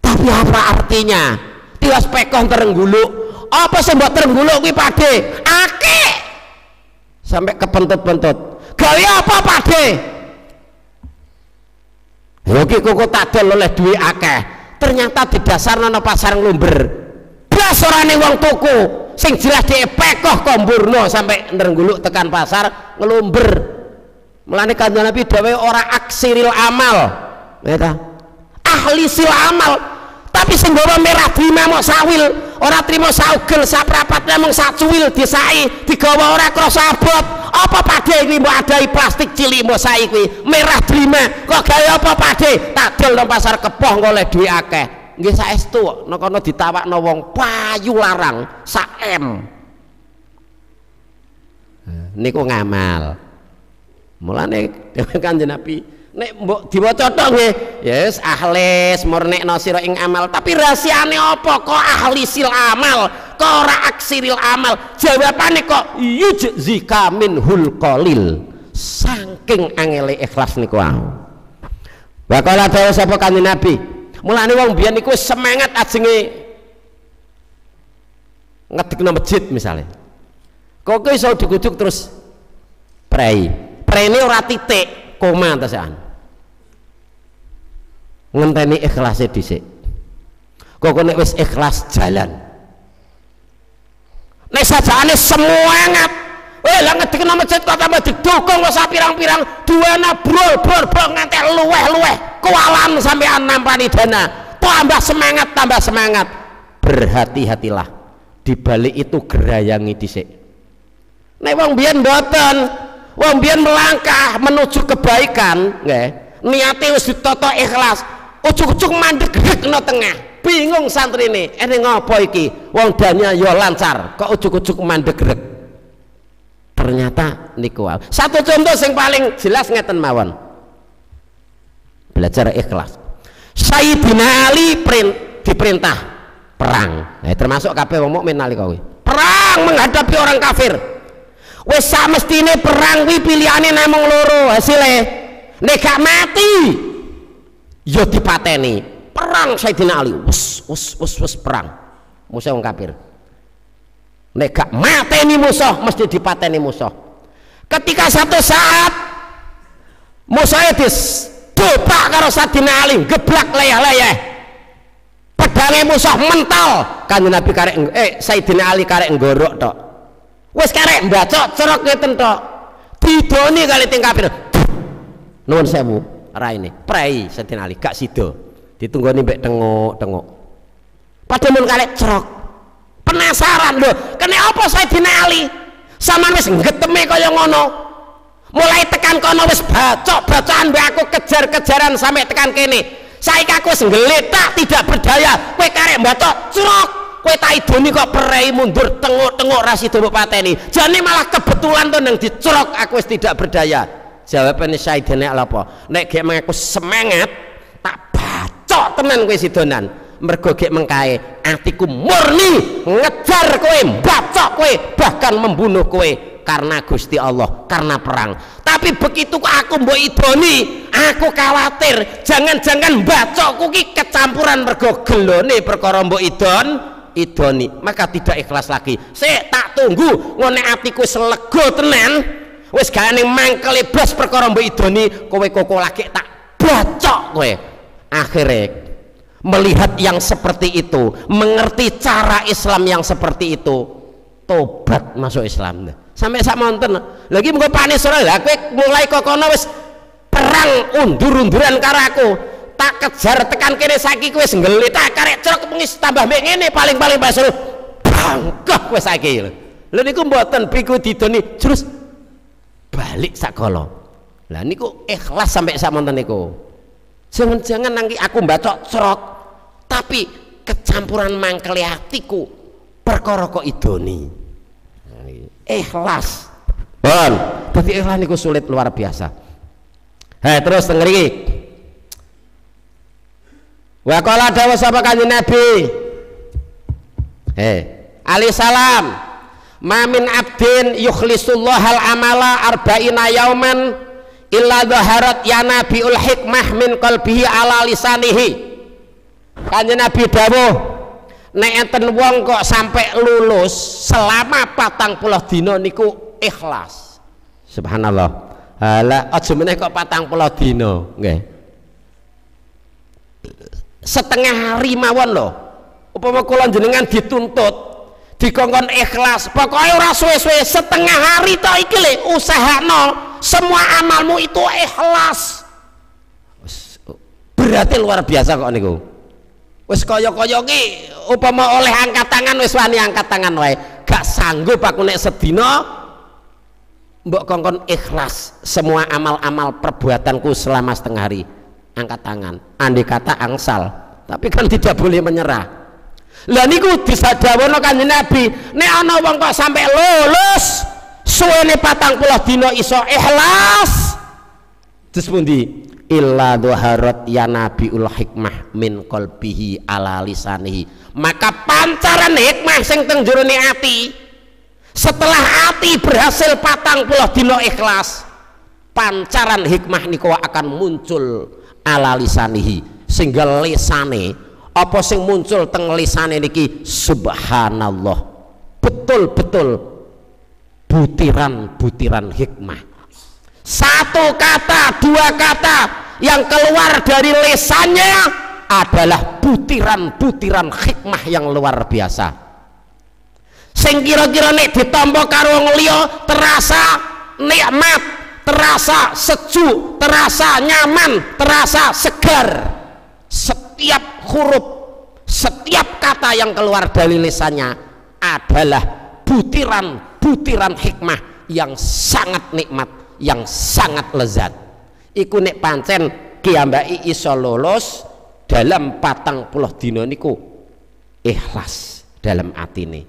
S2: Tapi apa artinya? Tiwas pekong terengguluk apa buat terengguluk kuwi pade ake sampai kepentut-pentut gawe apa pade Oke kok tadol oleh duit akeh. Ternyata di dasar nana pasar ngelumber. Blas orane wong tuku. Sing jelas dia pekoh komburno sampai nrengguluk tekan pasar ngelumber. Mulane kanjeng Nabi dawuh ora aksiril amal. Ya Ahli sil amal tapi sing gawa merah terima mau sawil ora terima saugel saprapat namung sacuwil disai digawa ora krasa abot. Apa pade ini mau adai plastik cilik mau sai kuwi merah terima kok gawe apa pade tak dol nang pasar kepoh oleh duit akeh. Nggih saestu nek kono ditawakno wong payu larang sak M niku ngamal. Mulane kanjeng Nabi nek mbok diwaca tok nggih. Yes ahlis murnekno sira ing amal. Tapi rahasiane apa? Kok ahli sil amal? Kok ora aksiril amal? Jawabane kok yujzika minhul qalil. Saking angele ikhlas niku wae wa kala dawuh sapa kanjeng nabi? Mulane wong biyen niku semangat ajenge ngedekno masjid misalnya kok iso diguduk terus? Prei. Prene ora titik koma tesan ngenteni ikhlasnya dhisik. Kok nek wis ikhlas jalan. Nek sajane semangat eh lah ngedekno masjid kok tambah didukung kok pirang-pirang duana brol brol brol nganti luweh-luweh. Kualan sampai nampani dana. Tambah semangat tambah semangat. Berhati-hatilah. Di balik itu gerayangi dhisik. Nek wong biyen mboten wong biyen melangkah menuju kebaikan nggih niate wis ditata ikhlas ujug-ujug mandek no tengah. Bingung santri ini. Ini ngopo iki? Wong danya yo lancar. Kok ujug-ujug mandek ternyata niku satu contoh yang paling jelas ngeten mawon. Belajar ikhlas. Sayyidina Ali diperintah perang. Nah, termasuk kabeh wong mukmin nalika perang menghadapi orang kafir. Wis samestine perang kuwi pilihane namung loro hasilnya. Nek mati ya dipateni. Perang Sayyidina Ali wes wes perang. Musuh wong kafir. Nek gak mateni musuh mesti dipateni musuh. Ketika satu saat musuhnya dis dopak karo Sayyidina Ali geblak leyah-leyah pedangnya musuh mental. Kan Nabi karek eh Sayyidina Ali karek nggorok tok. Wis karek mbacok cerok ngeten tok. Didoni kali ting kafir. Nuwun sewu raine prei Sayyidina Ali gak sida ditunggoni mbek tengok-tengok padahal mun kali cerok. Penasaran lho kene apa Sayyidina Ali sama wis ngeteme kaya ngono. Mulai tekan kono wis bacok bacaan mbek aku kejar-kejaran sampai tekan kene. Saiki aku wis tidak berdaya. Kowe karek mbacok cerok. Kowe tak idoni kok perei mundur tengok-tengok rasi mbok pateni. Jane malah kebetulan tuh nang dicrok aku wis tidak berdaya jawabane Saidene apa? Nek gek mengaku semangat tak bacok tenan kowe sidonan. Mergo gek mengkae atiku murni ngejar kowe bacok kowe bahkan membunuh kowe karena Gusti Allah karena perang. Tapi begitu aku mbok idoni aku khawatir jangan-jangan bacokku ki kecampuran mergo gelone perkara mbok idon idoni. Maka tidak ikhlas lagi. Saya tak tunggu ngone atiku selego tenan wis gane mangkel blas perkara mbok idoni kowe koko lagi tak bocok kowe. Akhirnya melihat yang seperti itu mengerti cara Islam yang seperti itu tobat masuk Islam. Sampai sak monten lagi muga panis ora lah kowe mulai kokono wis perang undur-unduran karo aku. Tak kejar tekan kene saiki kowe nggeli tak karek cerok pengis tambah mek paling-paling basur bangkah kowe saiki. Lho niku mboten piku didoni terus balik sakala lah niku ikhlas sampai sak monten niku. Jangan-jangan nanti aku bacok cerok tapi kecampuran mangkele hatiku perkara kok idoni. Ikhlas. Bon tapi ikhlas niku sulit luar biasa. Hei terus tengeri Wa qala dawa sapa kanjeng Nabi. Eh, ali salam. Ma min abdin yukhlisullah al amala arba'ina yauman illa dhaharat ya nabiul hikmah min qalbihi ala lisanihi. Kanjeng Nabi dawuh nek enten wong kok sampai lulus selama patang puluh dino niku ikhlas. Subhanallah. Hala aja meneh kok patang puluh dino nggih. Setengah hari mawon loh upama kula jenengan dituntut dikongkon ikhlas. Pokoknya ora suwe-suwe. Setengah hari to iki le usahano semua amalmu itu ikhlas. Berarti luar biasa kok niku. Wis kaya-kaya ki upama oleh angkat tangan wis wani angkat tangan wae. Gak sanggup aku nek sedina mbok kongkon ikhlas semua amal-amal perbuatanku selama setengah hari. Angkat tangan. Andai kata angsal tapi kan tidak boleh menyerah lah niku disadawono kanjeng Nabi nek ana wong kok sampai lulus suwene patang puluh dino iso ikhlas. Terus pundi? Illa dhaharat ya nabiul hikmah min qalbihi ala lisanihi. Maka pancaran hikmah sing teng jerone ati setelah ati berhasil patang puluh dino ikhlas pancaran hikmah niku akan muncul ala lisanihi. Sehingga lisane apa sing muncul teng lisane niki? Subhanallah. Betul-betul butiran-butiran hikmah. Satu kata, dua kata yang keluar dari lesannya adalah butiran-butiran hikmah yang luar biasa. Sing kira-kira nek ditampa karo liya terasa nikmat terasa sejuk terasa nyaman terasa segar. Setiap huruf. Setiap kata yang keluar dari lisannya adalah butiran-butiran hikmah yang sangat nikmat yang sangat lezat. Iku nek pancen kiambaki iso lolos dalam patang puluh dino niku ikhlas dalam hati ini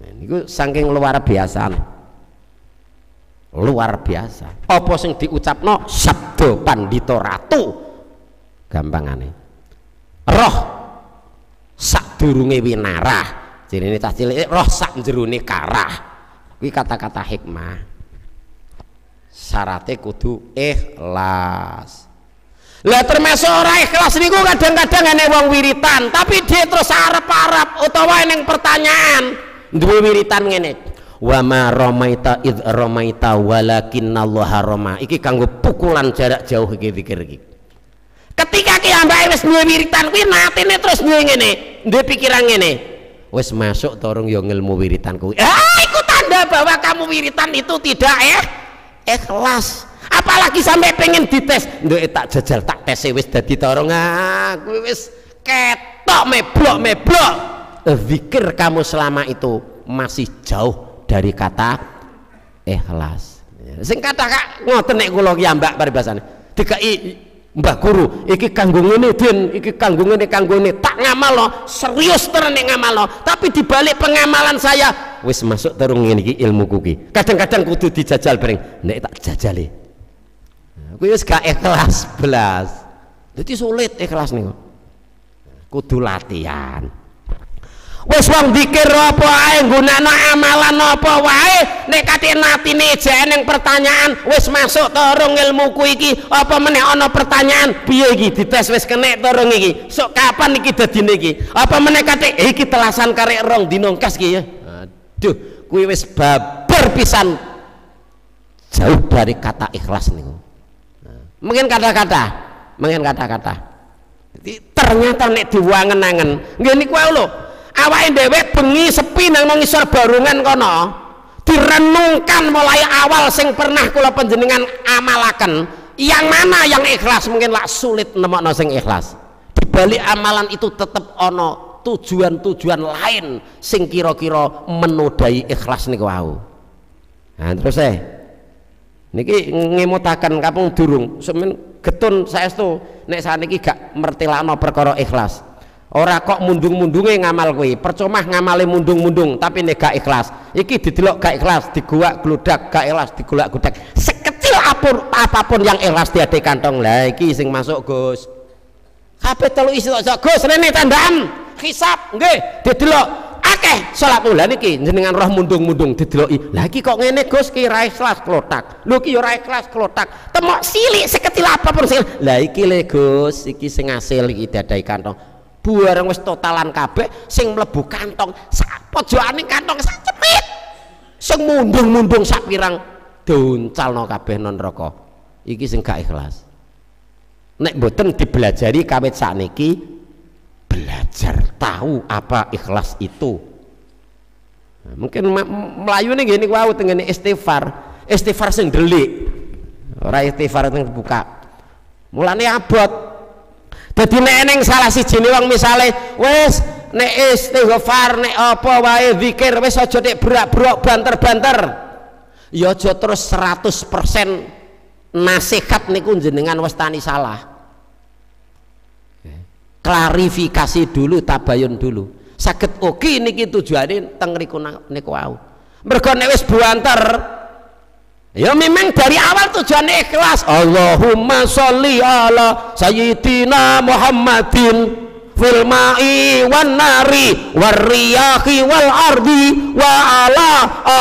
S2: nah, niku saking luar biasa luar biasa. Apa sing diucapno? Sabdo pandito ratu. Gampangane roh. Sak durunge winarah. Ini tas cilik roh sak jerune karah. Kuwi kata-kata hikmah. Syaratnya kudu ikhlas. Lah termasuk orang ikhlas niku kadang-kadang ene wong wiritan tapi dia terus arep-arep utawa yang pertanyaan duwe wiritan ngene. Wa ma ramaita id ramaita walakinallaha rama iki kanggo pukulan jarak jauh iki pikir iki ketika ki ambake wis duwe wiritan kuwi natine terus duwe ngene duwe pikiran ngene. Wis masuk torong yo ngilmu wiritan kuwi. Ah iku tanda bahwa kamu wiritan itu tidak eh ikhlas. Apalagi sampai pengen dites. Nduk tak jajal tak tes wis dadi torong aku wis ketok meblok meblok. Zikir kamu selama itu masih jauh dari kata ikhlas. Sing kata kak ngoten nek kula ki mbak paribasane dikai Mbah Guru, iki kanggo ngene Den, iki kanggo ngene kanggo ngene. Tak ngamalno, serius tenan nek ngamalno. Tapi di balik pengamalan saya wis masuk terung iki ilmu kuki. Kadang-kadang kudu dijajal bareng. Nek tak jajali. Kuwi wis gak ikhlas. Jadi sulit ikhlas niku. Kudu latihan wis wong dikir apa ae gunakno amalan apa wae nek kate natine jane ning pertanyaan wis masuk torong ilmuku iki apa meneh ana pertanyaan? Piye iki? Dites wis kenek torong iki. Sok kapan iki dadine iki? Apa meneh kate eh, iki telasan karek rong dina kas iki ya. Aduh kuwi wis babar pisan. Jauh dari kata ikhlas niku. Nah, mungkin kata-kata mungkin kata-kata. Ternyata nek diwangen-angen nggih niku lho awake dewek bengi sepi nang ngisor barungan kono. Direnungkan mulai awal sing pernah kula panjenengan amalaken. Yang mana yang ikhlas? Mungkin lah sulit nemokno sing ikhlas. Di balik amalan itu tetap ono tujuan-tujuan lain sing kira-kira menodai ikhlas niku wau. Nah terus eh niki ngemutaken kapung durung. Semen getun saestu nek saniki gak mertilakno perkara ikhlas ora kok mundung-mundunge ngamal kuwi percuma ngamale mundung-mundung tapi nek gak ikhlas. Iki didelok gak ikhlas diguak gludak gak ikhlas digolak gludak. Sekecil apa pun apa pun yang ikhlas di hati kantong. Lah iki sing masuk Gus. Kabeh telu isi tok Gus rene tandaan hisab nggih didelok. Akeh salat bulan iki jenengan roh mundung-mundung dideloki. Lah iki kok ngene Gus? Ki ra ikhlas klotak. Lho ki ora ikhlas klotak. Temok silik sekecil apa pun sing lah iki le Gus iki sing ngasil iki dadai kantong bareng wis totalan kabeh sing mlebu kantong sak pojokane kantong sak cepit? Sing mundung-mundung sak pirang? Duncalno kabeh non neraka. Iki sing gak ikhlas. Nek mboten dibelajari kawit sakniki belajar tahu apa ikhlas itu. Nah, mungkin melayu nih gini wow dengan istighfar. Istighfar sing delik. Orang istighfar yang buka mulane abot jadi neneng salah si jini wong misale wes nek istighfar nek apa wae zikir wes aja nek berak-berak banter-banter. Ya aja terus 100% nasihat niku jenengan wis tani salah. Klarifikasi dulu tabayun dulu. Sakit oke okay, niki tujuane teng riku niku wau. Mergo nek wis buanter ya memang dari awal tujuannya ikhlas. Allahumma sholli ala sayyidina Muhammadin fil ma'i wan nari war riyahi wal ardi wa ala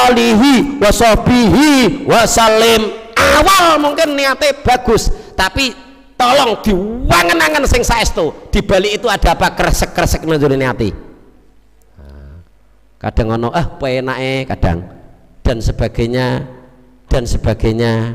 S2: alihi wa sahbihi wa salim awal mungkin niatnya bagus tapi tolong diwangen-angen sing saestu. Di balik itu ada apa? Kresek-kresek nunjukin hati kadang ono ah penake kadang. Dan sebagainya dan sebagainya.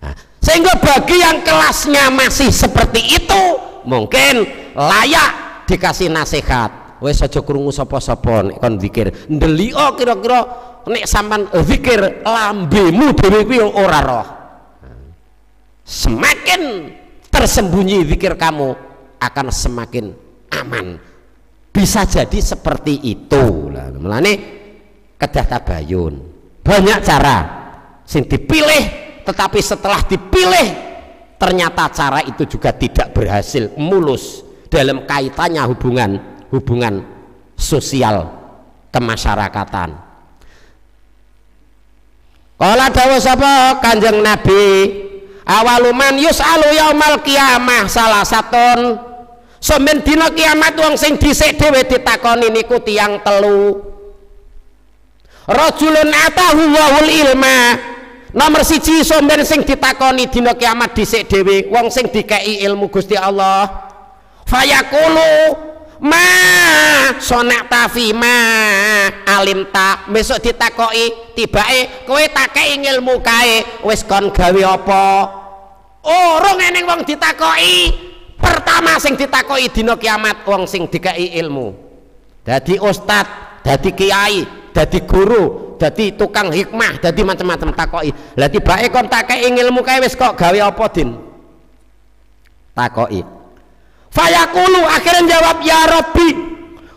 S2: Nah, sehingga bagi yang kelasnya masih seperti itu mungkin layak dikasih nasihat. Wes aja krungu sapa-sapa nek kon zikir. Ndelika kira-kira nek sampean zikir lambemu dhewe kuwi ora roh. Semakin tersembunyi zikir kamu akan semakin aman. Bisa jadi seperti itu. Lah melane kedah tabayun. Banyak cara sing dipilih tetapi setelah dipilih ternyata cara itu juga tidak berhasil mulus dalam kaitannya hubungan hubungan sosial kemasyarakatan. Kalau dawa sapa kanjeng Nabi? Awaluman yus'alu yaumal kiamah salah satun somben dina kiamat wong sing dhisik dhewe ditakoni niku tiyang telu. Rajulun atahu wahul ilma nomor siji somben sing ditakoni dina kiamat dhisik dhewe wong sing dikei ilmu Gusti Allah. Fayaqulu ma sonak tafi ma alim tak besok ditakoki tibake kowe takei ilmu kae wis kon gawe apa? Orang eneng wong ditakoki pertama sing ditakoki dina kiamat wong sing dikai ilmu. Dadi ustad dadi kiai dadi guru dadi tukang hikmah dadi macam-macam takoki. Lah tibake kon takei ilmu kae wis kok gawe apa din? Takoki. Fayakulu akhirnya jawab ya Rabbi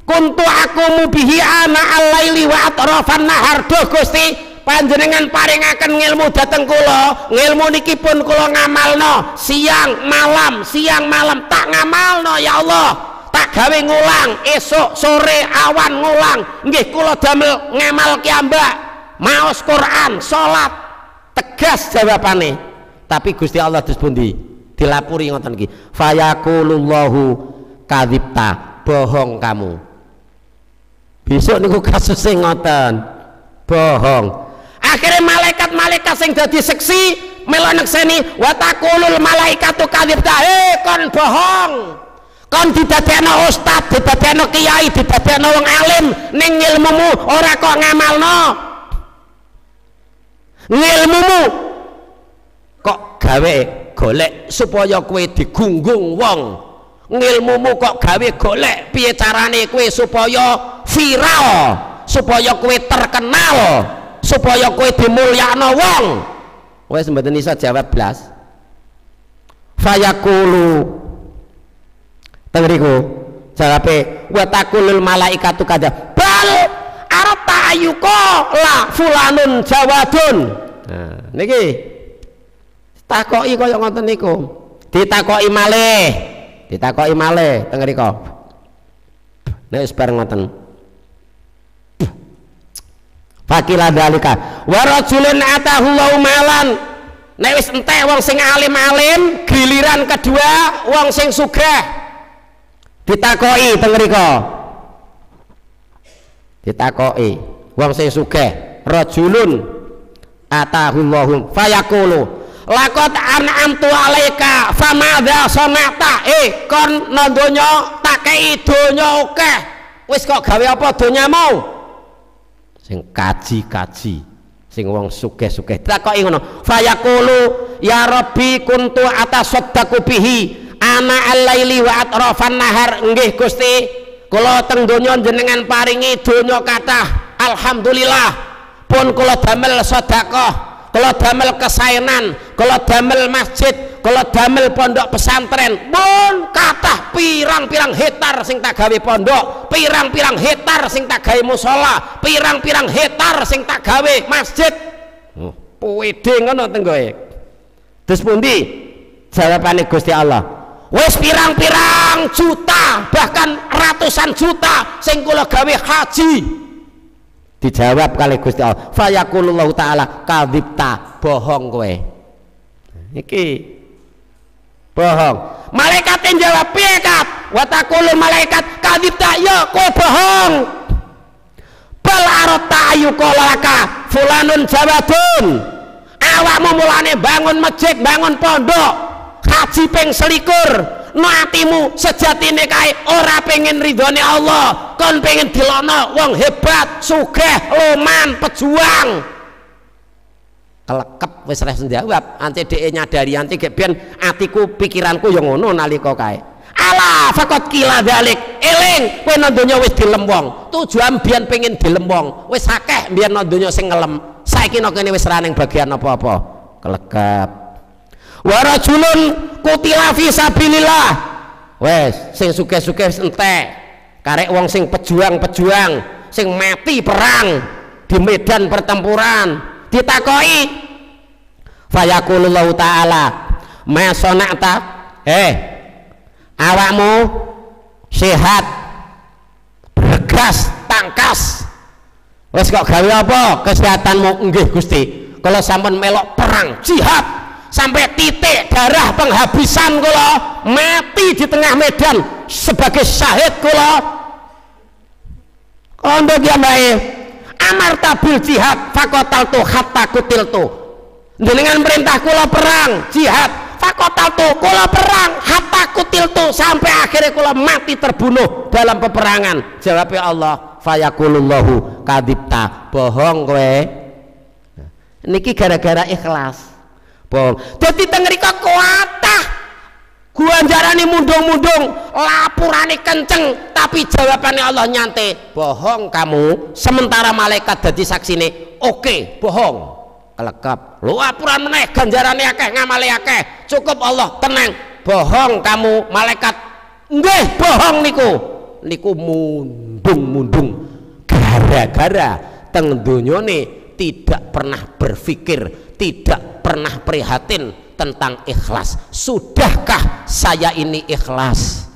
S2: kuntu aku mubihi ana alaili wa atrafan nahar. Doh Gusti panjenengan paringaken ngilmu dateng kula. Ngilmu niki pun kula ngamalno siang malam siang malam. Tak ngamalno ya Allah tak gawe ngulang. Esok sore awan ngulang. Nggih kula damel ngamal kiambak maos Quran salat. Tegas jawabane. Tapi Gusti Allah terus pundi? Dilapuri ngoten iki. Fayaqulullahu kadzibta. Bohong kamu. Besok niku kasusnya ngoten. Bohong. Akhirnya malaikat-malaikat sing dadi seksi melonek seni watakulul malaikatu kadibta eh kon bohong kon didadekno ustad didadekno kiai didadekno wong alim. Ning ilmumu ora kok ngamalno. Ngilmumu kok gawe golek supaya kue digunggung wong. Ngilmumu kok gawe golek piye carane kue supaya viral supaya kue terkenal supaya kowe dimulyakno wong? Wis mboten iso jawab blas. Fayaqulu teng riku jawabe wa taqulul malaikatu kada. Bal arata ayuko la fulanun jawadun. Nah niki. Takoki kaya ngoten niku. Ditakoki malih. Ditakoki malih teng riku nek bareng ngoten. Fakila dalika wa rajulun atahu malan nek wis entek wong sing alim-alim giliran kedua wong sing sugih ditakoki teng mriko ditakoki wong sing sugih rajulun atahu Allahu fayaqulu lakot an'amtu alaika famadha sonata. Eh kon nang donya tak kei donya akeh. Wis kok gawe apa donyamu? Sing kaji-kaji sing wong sugih-sugih. Takoki ngono. Fayaqulu ya rabbi kuntu atasaddaqu bihi ana al-laili wa atrafan nahar. Nggih Gusti. Kula teng donya jenengan paringi donya kathah. Alhamdulillah. Pun kula damel sedekah kula damel kesaenan kula damel masjid kula damel pondok pesantren. Pun kathah pirang-pirang hektar sing tak gawe pondok pirang-pirang hektar sing tak gawe musola pirang-pirang hektar sing tak gawe masjid. Oh, puwede ngono tenggoe terus pundi? Jawabane Gusti Allah wis pirang-pirang juta bahkan ratusan juta sing kula gawe haji. Dijawab kali Gusti Allah fayaqulullahu taala kadzibta. Bohong kowe. Iki. Bohong. Malaikat yang jawab piye kat wa taqulu malaikat kadzibta. Ya kowe bohong. Bal arata ayu fulanun jawadun awakmu mulane bangun masjid bangun pondok haji peng selikur. No atimu sejatine kae ora pengen ridhone Allah. Kon pengen dilono wong hebat sugih loman pejuang. Kelekep wis res jawab anti dhek nyadari anti gek ben atiku pikiranku yang ngono nalika kae. Ala fakot kila dalik. Eling kowe nang donya wis dilempong tujuan biyen pengen dilempong wis akeh biyen nang donya sing ngelem. Saiki nang kene wis raning bagian apa-apa. Kelekep warajulun kutila fi sabilillah. Wes sing suke-suke entek. Karek wong sing pejuang-pejuang sing mati perang di medan pertempuran ditakoi. Fayakulullahu ta'ala ma sonakta eh awakmu sehat bergas tangkas. Wes kok gawe apa? Kesehatanmu nggih Gusti. Kalau sampun melok perang jihad sampai titik darah penghabisan kula mati di tengah medan sebagai syahid kula. Kondo kiamai amar tabil jihad fakotal tu hatta kutil tu. Dengan perintah kula perang jihad fakotal tu kula perang hatta kutil tu sampai akhirnya kula mati terbunuh dalam peperangan. Jawabnya Allah fayakulullahu kadipta bohong kowe. Niki gara-gara ikhlas jadi tengerika kuatah guanjarani mundung-mundung lapurani kenceng tapi jawabannya Allah nyante bohong kamu sementara malaikat jadi saksi ini oke okay, bohong. Kelekap. Lu lapuran meneh ganjarani akeh ngamali akeh. Cukup Allah tenang. Bohong kamu malaikat. Nggih bohong niku. Niku mundung-mundung. Gara-gara teng dunyane tidak pernah berpikir tidak pernah prihatin tentang ikhlas. Sudahkah saya ini ikhlas?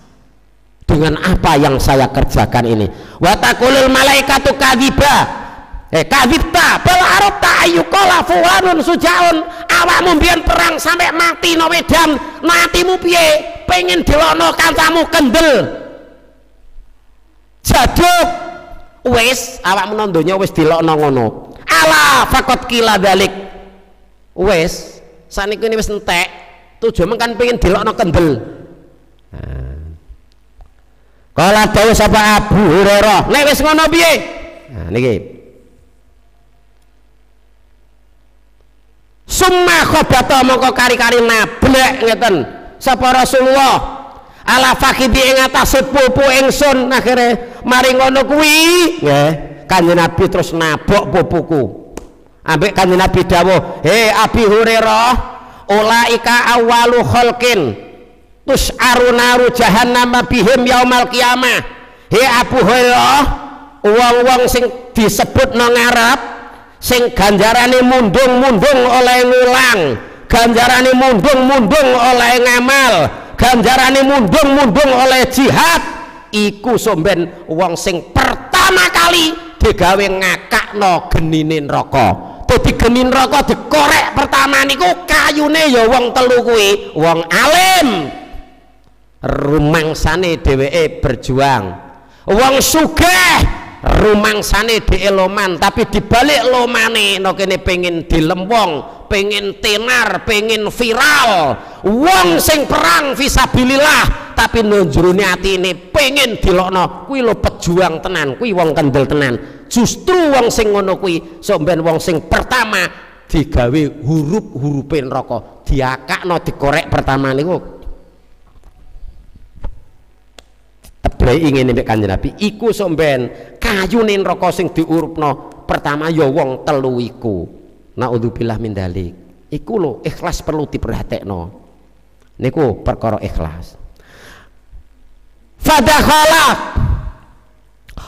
S2: Dengan apa yang saya kerjakan ini? Watakulul malaikatu kadiba eh kadibta bal arabta ayyukola fulanun sujaun. Awakmu mbiyen perang sampai mati no medan matimu piye? Pengen dilono kancamu kendel. Jaduk. Wis awakmu nang donya wis dilokno ngono ala fakot kila dalik. Wes saniku ini wis entek. Tujuan kan pengen dilokno kendel. Nah. kala dawuh sapa Abu Hurairah nek wis ngono piye? Nah niki. Summa khobata mongko kari-kari nablek ngeten. Sapa Rasulullah ala fakidi ing atase pupu ingsun akhire mari ngono kuwi. Nggih kanjeng Nabi terus nabok pupuku ambek kanjeng Nabi dawuh he Abi Hurairah ulaika awalu khalqin tus'aru jahannam bihim yaumal qiyamah. He Abu Hurairah wong-wong sing disebut nang ngarep sing ganjarane mundung-mundung oleh ngulang ganjarane mundung-mundung oleh ngamal ganjarane mundung-mundung oleh jihad iku somben wong sing pertama kali digawe ngakakno genine neraka. Dadi geni neraka dikorek pertama niku kayune ya wong telu kuwi wong alim. Rumangsane dheweke berjuang. Wong sugih rumangsane dhek loman tapi dibalik lomane no kene pengen dilempong pengen tenar pengen viral. Wong sing perang visabilillah. Tapi nunjurune atine pengen dilokno. Kuwi lo pejuang tenan kuwi wong kendel tenan. Justru wong sing ngono kuwi somben wong sing pertama digawe huruf-hurupe neraka. Diakakno dikorek pertama niku. Dibai ngene mek Kanjeng Nabi. Iku somben kayune neraka sing diurupno. Pertama ya wong telu iku naudzubillah min dalik. Iku lho ikhlas perlu diperhatekno niku perkara ikhlas. Fadakhala.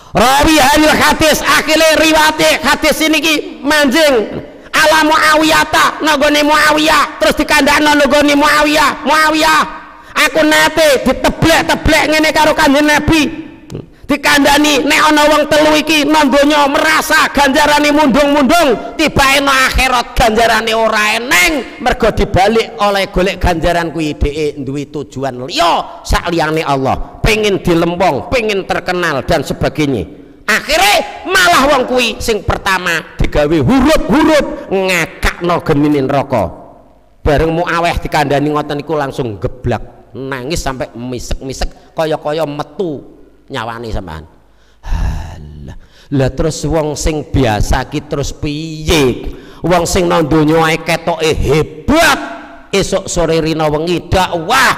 S2: Rawi hadil hadis akhirnya riwate hadis ini ki manjing. Ala Muawiyah nagone Muawiyah. Terus dikandakno nagone Muawiyah. Muawiyah aku nate diteblek-teblek ngene karo Kanjeng Nabi dikandani nek ana wong telu iki nang merasa ganjarane mundung-mundung tiba no akhirat ganjarane ora eneng. Mergo dibalik oleh golek ganjaran kuwi dhek duwe tujuan liya sak liyane Allah. Pengen dilempong pengen terkenal dan sebagainya. Akhirnya malah wong kuwi sing pertama digawe huruf-huruf ngakakno genine neraka. Bareng Muawiyah dikandani ngoten niku langsung geblak nangis sampai misek-misek kaya-kaya metu nyawane sampean. Halah lah terus wong sing biasa ki terus piye wong sing nang donya ae ketoke hebat. Esok sore rina wengi dakwah.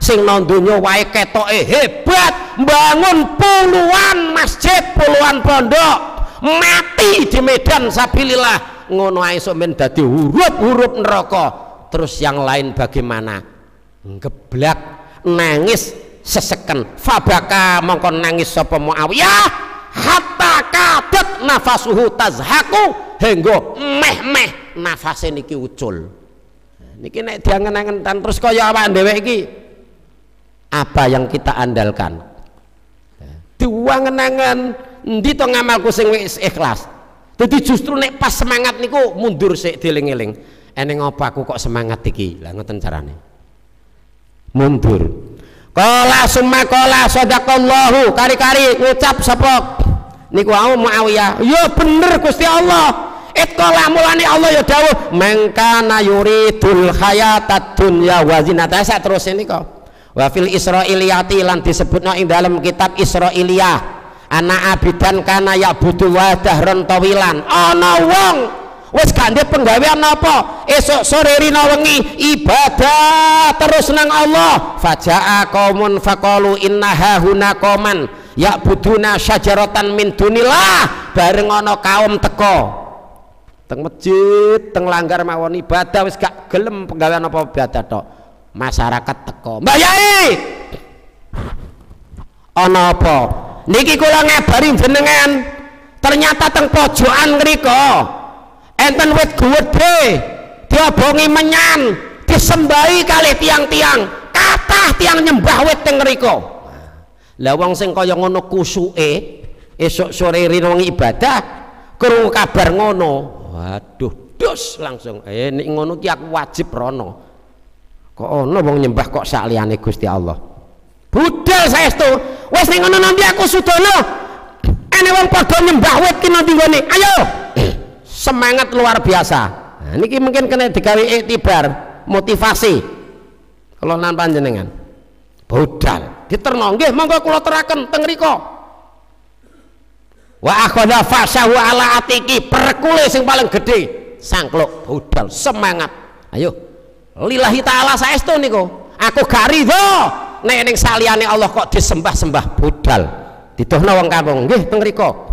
S2: Sing nang donya wae ketoke hebat. Bangun puluhan masjid puluhan pondok. Mati di medan sabilillah. Ngono ae sok men dadi huruf-huruf neraka. Terus yang lain bagaimana? Geblak nangis seseken fabaka mongko nangis sapa Muawiyah. Hatta kadat nafasuhu tazhaku hingga meh-meh nafase niki ucul. Niki nek diangen-angen terus kaya awak dhewe iki apa yang kita andalkan? Diwangen-angen ndi to ngamalku sing wis ikhlas? Jadi justru nek pas semangat niku mundur sik dieling-eling eneng apa aku kok semangat iki? Lah ngoten carane. Mundur Kala summa kala sadaqallahu. Kari-kari ngucap sapa? Niku au Muawiyah. Ya bener Gusti Allah. Itqala mulane Allah ya dawuh mangkana yuridul hayatad dunya wa zinata terus ini kok. Wa fil israiliyati lan disebutna ing dalam kitab Israiliyah. Anak abidan kana ya butuh wadah tawilan ana wong wis gak penggawean apa? Esok sore rina wengi ibadah terus nang Allah. Fajaa qaumun faqalu inna hahuna qauman buduna syajaratan min dunillah. Bareng ana kaum teko teng masjid teng langgar mawon ibadah wis gak gelem penggawean apa ibadah tok. Masyarakat teko Mbak Yai! Ana apa? Niki kula ngabari jenengan. Ternyata teng pojokan mriku enten wit gede diobongi menyan. Disembahi kali tiang-tiang. Kata tiang nyembah wit teng ngriko. Lah wong sing kaya ngono kusuke esok sore rino ibadah krungu kabar ngono. Waduh dos langsung. Eh nek ngono ki wajib rono. Kok ono wong nyembah kok saliyane Gusti Allah? Budal saestu wis ning ngono nanti aku sudono. Ene wong padha nyembah wit ki nanti ayo semangat luar biasa. Nah, ini mungkin kena digawe iktibar motivasi. Kalau nan panjenengan. Budal. Diterno nggih monggo kula teraken teng riko wa akhadha fasahu ala atiki perkule sing paling gede sangkluk budal semangat. Ayo lillahi taala saestu niku. Aku gak ridho nek ning saliyane Allah kok disembah-sembah budal. Dituhna wong kampung nggih teng riko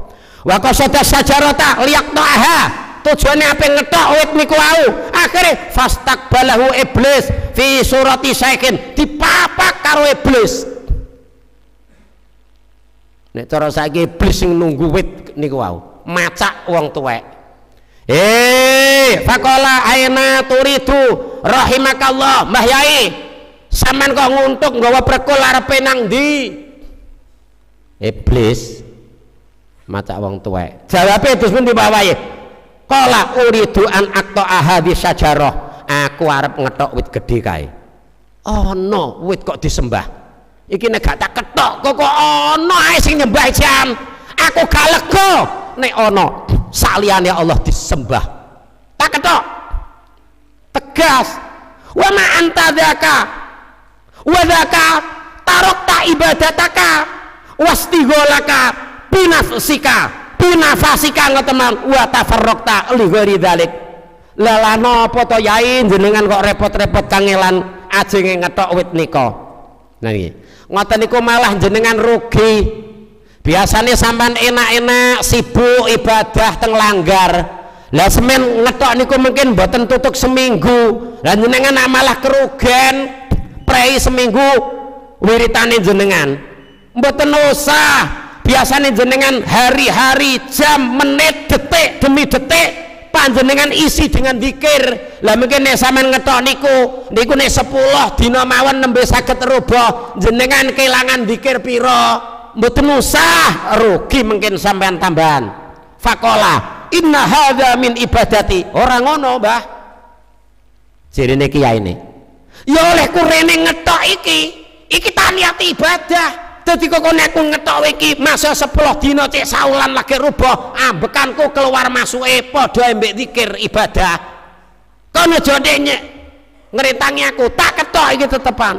S2: wa qasada sajarata liyaqta'aha tujuannya apa? Ngetok wit niku wau. Akhirnya fastakbalahu iblis fi surati syaikin dipapak karo iblis. Nek cara saiki iblis sing nunggu wit niku wau. Macak wong tuwek. Eh fakola aina turidu rahimakallah. Mbah yai sampean kok nguntuk nggawa prekul arepe nang ndi? Iblis mata wong tuwek. Jawabe terus pun dibawahi kala uridu an akto ahadi sajaroh aku arep ngetok wit gede kae. Oh no wit kok disembah? Iki nek gak tak ketok kok kok ono ae sing nyembah jam aku gak lega nek ono saliyane Allah disembah. Tak ketok. Tegas. Wa ma anta dzaka? Wa dzaka? Tarokta ibadataka wastigolaka binafsika binafasika ngoteman wa tafarraqta li ghairi dzalik lha napa to yai? Jenengan kok repot-repot kangelan ajenge ngetok wit nika. Nah ini niku malah jenengan rugi. Biasanya sampean enak-enak sibuk ibadah teng langgar. Lah semen ngetok niku mungkin boten tutup seminggu. Lah jenengan malah kerugian prei seminggu wiritane jenengan. Mboten usah biasanya jenengan hari-hari jam menit detik demi detik panjenengan isi dengan dikir. Lah mungkin nek sampean ngetok niku niku nek 10 dina mawon nembe saged rubah jenengan kehilangan dikir piro? Mboten usah rugi mungkin sampean tambahan. Fakola inna hadza min ibadati. Orang ngono Mbah. Jirine kiai ini. Ya oleh kurene ngetok iki iki taniat ibadah jadi kok aku ngetok iki masa 10 dina cek saulan lagi rubah ambekanku keluar masuk e padha mbek zikir ibadah. Kono jode ngerintangi aku tak ketok iki tetepan.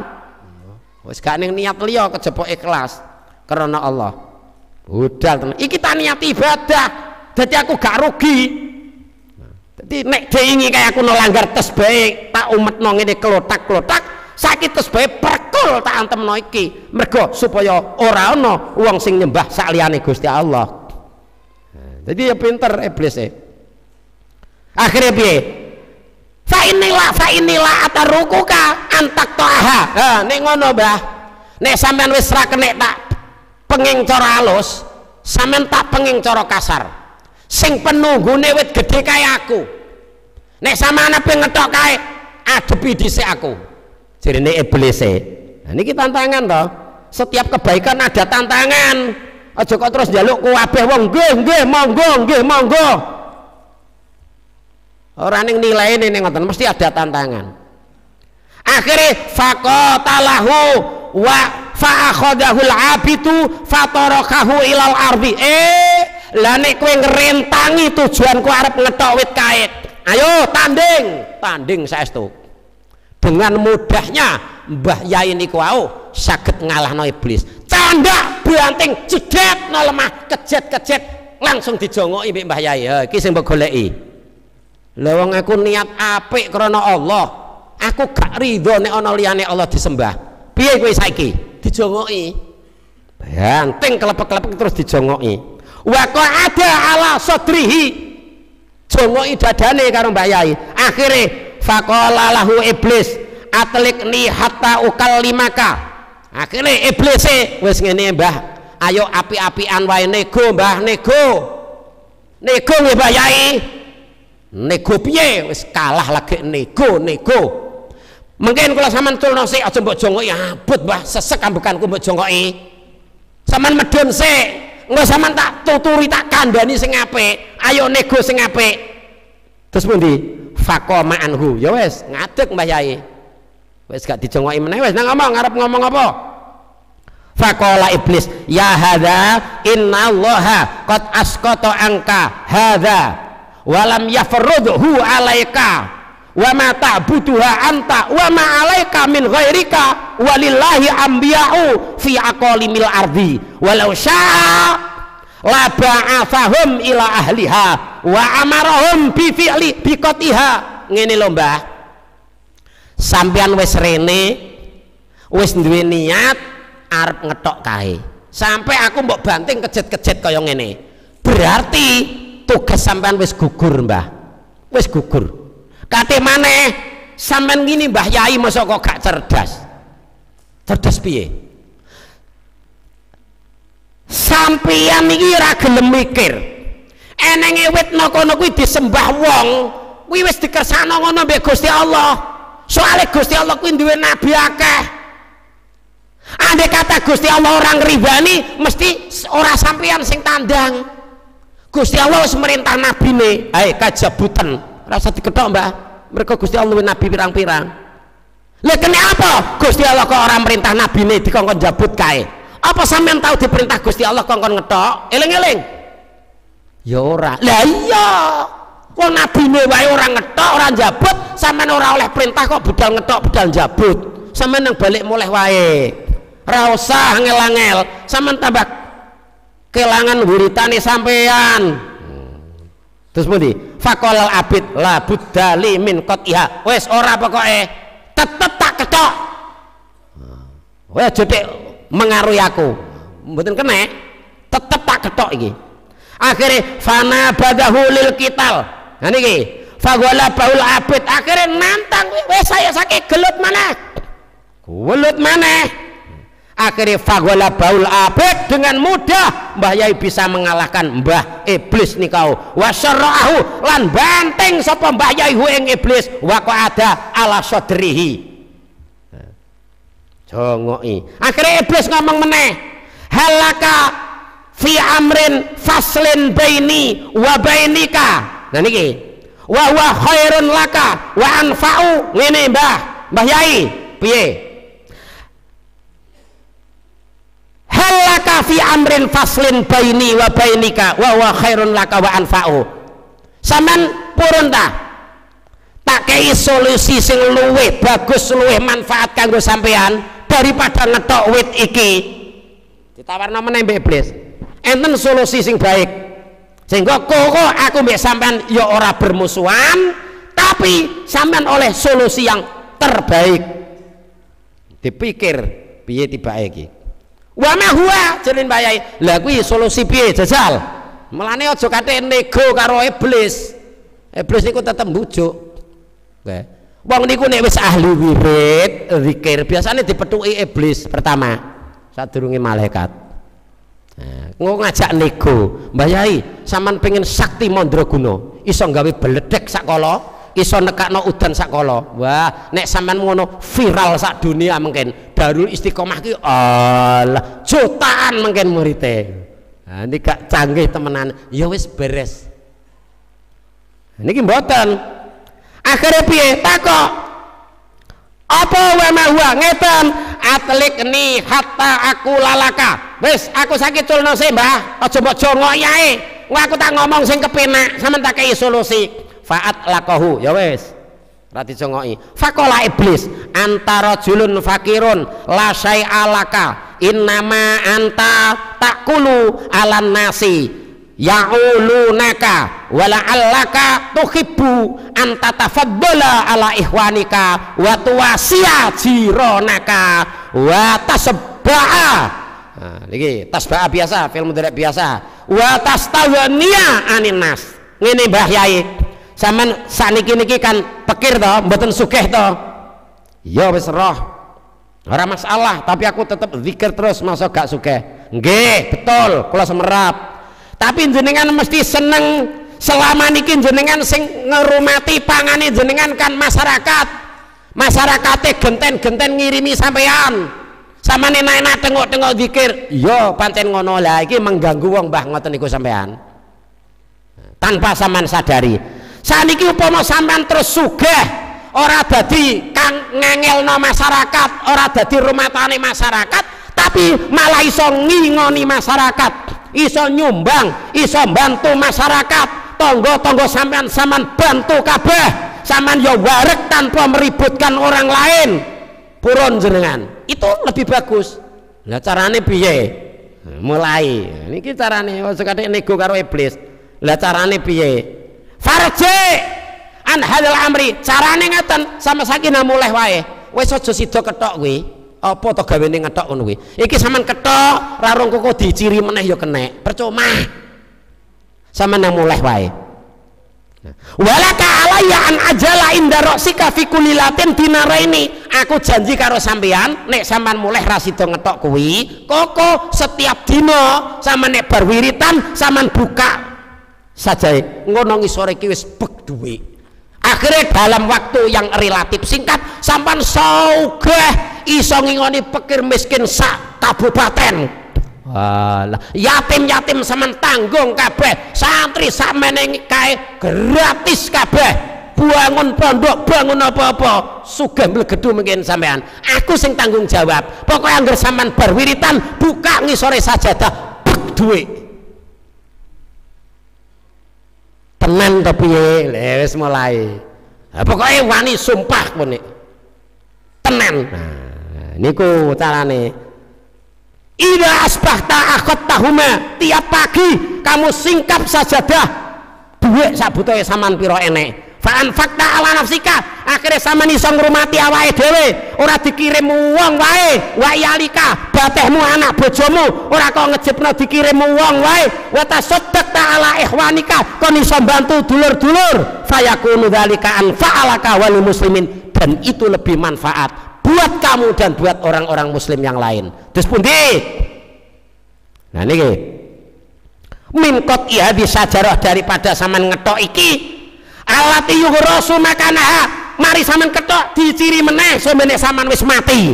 S2: Wis gak ning niat liya kejepok ikhlas karena Allah. Budal tenan. Iki tak niat ibadah jadi aku gak rugi. Jadi nek diingi kayak aku nolanggar tes baik tak umet nong ini sakit terus bae perkul tak antemno iki. Mergo supaya ora ana wong sing nyembah sakliyane Gusti Allah. Jadi ya pinter iblis e. Akhirnya piye? Fa inilah fa inilah atarukuka antak toaha nah, nek ngono mbah. Nek sampean wis ra kenek tak penging cara halus sampean tak penging cara kasar. Sing penunggune wit gede kaya aku. Nek sampean ape ngetok kae adepi dhisik aku Jirine iblis e. Nah niki tantangan toh. Setiap kebaikan ada tantangan. Aja kok terus njaluk kabeh wong nggih nggih monggo nggih monggo. Ora ning nilaine ning ngoten mesti ada tantangan. Akhirnya faqatalahu wa fa'akhadahul abitu fatarakahu ilal ardi. Eh, lah nek kowe ngrentangi tujuanku arep ngetok wit kait. Ayo tanding, tanding saestu dengan mudahnya Mbah Yai niku wau saged ngalahno iblis. Canda banting jedet no lemah kejet-kejet langsung dijongoki mbek Mbah Yai. Ha iki sing mbok goleki. Lha wong aku niat apik krana Allah. Aku gak ridho nek ana liyane Allah disembah. Piye kowe saiki? Dijongoki. Banting kelepek-kelepek terus dijongoki. Wa ada ala sadrihi. Jongoki dadane karo Mbah Yai. Akhirnya faqala lahu iblis. Atlikni hatta ukallimaka akhirnya iblis e, wis ngene mbah ayo api-apian wae nego mbah nego. Nego nggih mbah yai. Nego piye? Wis kalah lagi nego nego. Mungkin kalau sampean tulno sik aja mbok jongoki abot mbah sesek ambekanku mbok jongoki. Sampean medun sik engko sampean tak tuturi tak kandhani sing apik ayo nego sing apik terus pundi? Fakoma anhu ya wes ngadeg Mbah Yai. Wes gak dijongoki meneh wes. Nang ngomong ngarep ngomong apa? Fakola iblis ya hadza innallaha qad asqata angka hadza walam yafrudhu alaika wa ma ta'buduha anta wa ma alaika min ghairika walillahi anbiya'u fi aqalimil ardi walau syaa la ba'athahum ila ahliha wa amarahum bi fi'li bi qatiha. Ngene lho Mbah. Sampean wis rene wis duwe niat arep ngetok kae. Sampai aku mbok banting kejet-kejet kaya ngene. Berarti tugas sampean wis gugur Mbah. Wis gugur. Kate maneh sampean gini Mbah Yai masa kok gak cerdas? Cerdas piye sampeyan iki ora gelem mikir. Enenge witna kono kuwi disembah wong kuwi wis dikersakno ngono mbek Gusti Allah. Soalnya Gusti Allah kuwi duwe nabi akeh. Andai kata Gusti Allah orang ribani mesti ora sampeyan sing tandang. Gusti Allah wis merintah nabine. Ae kajabutan. Rasa diketok mbak. Mereka Gusti Allah nabi pirang-pirang. Lha kenapa Gusti Allah kok orang merintah nabine dikongkon jabut kae apa sampean tahu diperintah Gusti Allah kongkon ngetok eling-eling. Ya ora. Lah iya. Kok nabi wae orang ngetok orang jabut sampean ora oleh perintah kok budal ngetok budal jabut sampean yang balik mulai wae. Ra usah ngel-ngel sampean tambah kelangan wiritane sampean. Terus pundi? Faqala abid la buddali min qatiha. Wis ora pokoke. Tetep tak ketok Kowe aja mengaruhi aku. Mboten kena, tetep tak ketok iki. Akhirnya fana badahu lil kital. Nah niki, fagwala baul abid. Akhirnya nantang. Wes saya sakit. Gelut mana? Gelut mana? Akhirnya fagwala baul abid dengan mudah Mbah Yai bisa mengalahkan Mbah Iblis nih kau. Wasyarra'ahu lan banteng sapa Mbah Yai ing iblis. Wa ada ala sodrihi jongoki akhirnya iblis ngomong meneh halaka fi amrin faslin baini wa bainika. Nah niki. Wa huwa khairun laka wa anfa'u. Ngene Mbah. Mbah Yai piye? Halaka fi amrin faslin baini wa bainika wa huwa khairun laka wa anfa'u. Sampean purun ta? Tak kei solusi sing luwih bagus luwih manfaat kanggo sampean daripada ngetok wit iki. Ditawarno meneh iblis. Enten solusi sing baik. Sehingga kok aku mbak sampean ya ora bermusuhan tapi sampean oleh solusi yang terbaik. Dipikir piye tiba iki? Wa ma huwa jeneng bayai lah kuwi solusi piye jajal? Melane aja kate nego karo iblis. Iblis niku tetep bujuk okay. Wong niku nek wis ahli wirid zikir biasanya dipethuki iblis pertama sadurunge malaikat Nah, ngajak nego, Mbah Yai, sampean pengen sakti mandraguna, iso gawe beledek sakala, iso nekakno udan sakala. Wah, nek sampean ngono viral sak dunia mungkin. Darul Istiqomah ki Allah, jutaan mungkin murite. Nah, ini gak canggih temenan, ya wis beres. Niki mboten. Akhirnya piye? Takok. Apa wa ma huwa ngeten? Atlik ni hatta aku lalaka. Wis aku sakit culno sih mbah. Aja mbok yae aku tak ngomong sing kepenak sama tak kei solusi. Faat lakohu. Ya wis. Rati jongoki fakola iblis. Antara julun fakirun. La alaka innama anta takulu alan nasi ya'ulunaka wala allaka tuhibbu anta tafaddala ala ihwanika wa tuwasiya jironaka wa tasabba'a Nah, ini tasbah biasa, film mudhari biasa. Wa tastawania anin nas. Ngene Mbah Yai. Saman saniki niki kan pikir to, mboten sugih to. Ya wis roh. Ora masalah, tapi aku tetap zikir terus masa gak sugih. Nggih, betul, kula semerap. Tapi jenengan mesti seneng selama niki jenengan sing ngerumati pangane jenengan kan masyarakat. Masyarakatnya genten-genten ngirimi sampean sama enak-enak tengok-tengok zikir. Iya pancen ngono lah iki mengganggu wong mbah ngoten niku sampean tanpa sampean sadari. Saniki upama sampean terus sugih ora dadi kang ngengelno masyarakat ora dadi rumatane masyarakat tapi malah iso ngingoni masyarakat iso nyumbang iso bantu masyarakat. Tonggo-tonggo sampean sampean bantu kabeh. Sampean ya warek tanpa meributkan orang lain. Purun jenengan. Itu lebih bagus. Lah carane piye? Mulai. Ini carane sekadek nego karo iblis. Lah carane piye? Farje an hadal amri. Carane ngeten sama sakinah mulai wae. Wis aja sida ketok apa to gawene ngetok ngono kuwi? Iki sampean ketok rarung kok diciri meneh ya kenek. Percuma. Sampean mulai wae. Walaka alaya an ajala inda roksika fi kulilatin dinara ini aku janji karo sampean nek sampean mulai rasido ngetok kuwi koko setiap dino sama nek berwiritan sampean buka saja ngono ngisore ki wis bek duwe akhirnya dalam waktu yang relatif singkat sampean saugeh iso ngingoni pikir miskin sak kabupaten Walah, yatim-yatim semen tanggung kabeh, santri sakmene kae gratis kabeh. Bangun pondok, bangun apa-apa, sugih mlegedu mungkin sampean. Aku sing tanggung jawab. Pokoknya anggar sampean berwiritan, buka ngisore sajadah, bek duwe. Tenan to piye? Wis mulai. Nah, pokoknya wani sumpah pun Tenan. Nah, niku carane Ida asbahta akhot tahuma tiap pagi kamu singkap sajadah duit sabutoy saman piro enek Fa'an fakta ala nafsika. Akhirnya sama iso ngrumati awake dhewe ora dikirim wong wae wa yalika. Batehmu anak bojomu ora kok ngejepno dikirim wong wae. Wa tasaddaq ala ikhwanika kon iso bantu dulur-dulur. Fayakunu dzalika anfa'alaka wal muslimin. Dan itu lebih manfaat buat kamu dan buat orang-orang muslim yang lain. Terus pundi? Nah niki min qat hadis sajarah daripada saman ngetok iki alati yuhrasu makanaha. Mari sampean ketok diciri meneh sampeyan sampean wis mati.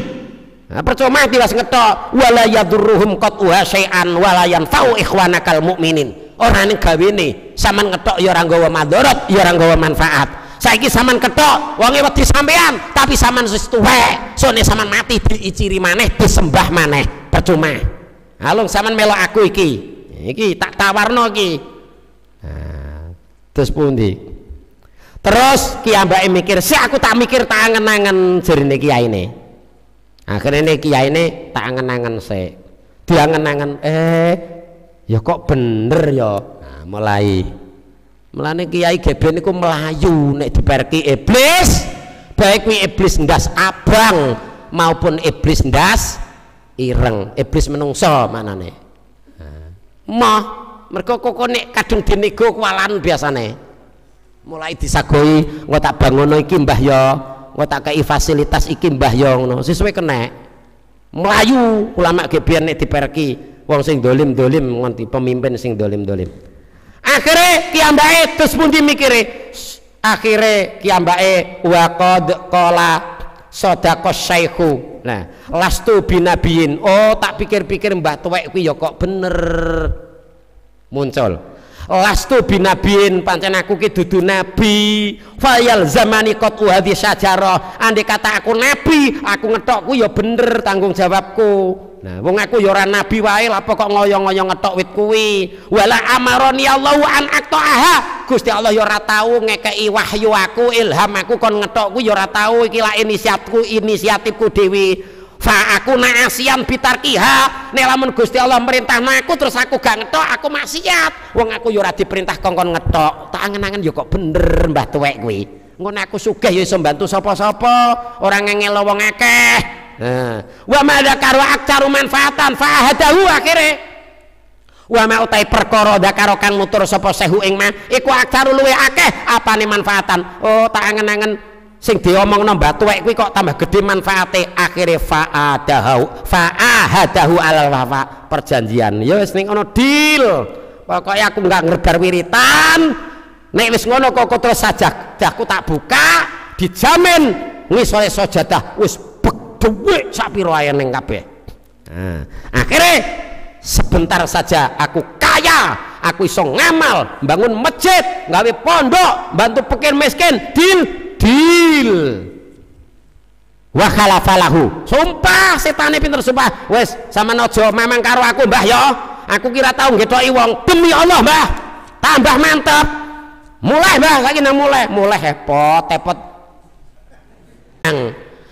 S2: Nah, percuma mati wis ngetok. Wala yadurruhum qatuha syai'an wala yanfa'u ikhwanakal mukminin ora ning gawene sampean ngetok ya ora nggawa madharat ya ora nggawa manfaat. Saiki sampean ketok wonge wedi sampean tapi sampean wis tuwek. Sone sampean mati diciri maneh disembah maneh. Percuma. Halung sampean melok aku iki. Iki tak tawarno iki. Nah, terus pundi terus kiai mikir si aku tak mikir tak angen-angen jerine kiai ini akhirnya ini kiai ini tak angen-angen si dia angen-angen eh ya kok bener ya? Nah, mulai. Mulai kiai geben itu melayu nek diperki iblis. Baik wi iblis ndas abang maupun iblis ndas ireng. Iblis menungso mana nih nah. mah mereka kok nek kadung dinego kualan biasanya mulai disagoi engko tak bangono iki Mbah yo engko tak kei fasilitas iki Mbah ngono. Sesuai kena. Melayu ulama ge biyen nek diperki wong sing dolim-dolim nganti pemimpin sing dolim-dolim. Akhirnya kiambake terus pun dimikire akhirnya kiambake wa qad qala sodako syaihu nah lastu binabiin oh tak pikir-pikir mbah tuwek kuwi ya kok bener. Muncul lastu binabiin pancen aku ki dudu nabi. Fayal zamani qad hadhi syajarah. Andai kata aku nabi aku ngetokku ya bener tanggung jawabku. Nah wong aku ya nabi wae apa kok ngoyo-ngoyo ngetok wit kuwi? Wala amaroni Allahu an aha Gusti Allah ya ora tau wahyu aku ilham aku kon ngetokku ya ora tau iki lak inisiatifku inisiatifku fa aku naasian bitarkiha nek lamun Gusti Allah merintah aku terus aku gak ngetok aku maksiat. Wong aku yo ora diperintah kongkon ngetok. Tak angen-angen yo kok bener Mbah tuwek kuwi. Ngono aku sugih yo iso bantu sapa-sapa. Ora ngengel wong akeh. Nah. Wa ma dzakaru aktaru manfaatan fa hadahu akhire. Wa ma utai perkara dzakaro kang mutur sapa sehu ing mah iku aktaru luwe akeh. Apane manfaatan? Oh tak angen-angen sing diomongno Mbah Tuwek kuwi kok tambah gede manfaate? Akhire fa'adahu fa'ahadahu alal wafa. Perjanjian. Ya wis ning ono deal. Pokoknya aku nggak ngergar wiritan. Nek wis ngono kok terus sajadahku tak buka dijamin ngisore sajadah wis dhuwit sak pira ae ning kabeh. Nah, sebentar saja aku kaya aku iso ngamal bangun masjid gawe pondok bantu pikir miskin deal adil. Wa khalafalahu. Sumpah setane pinter sumpah. Wes sama nojo memang karo aku mbah yo aku kira tahu ngetoki wong. Demi Allah mbah. Tambah mantap mulai mbah. Lagi nang mulai. Mulai hepot tepot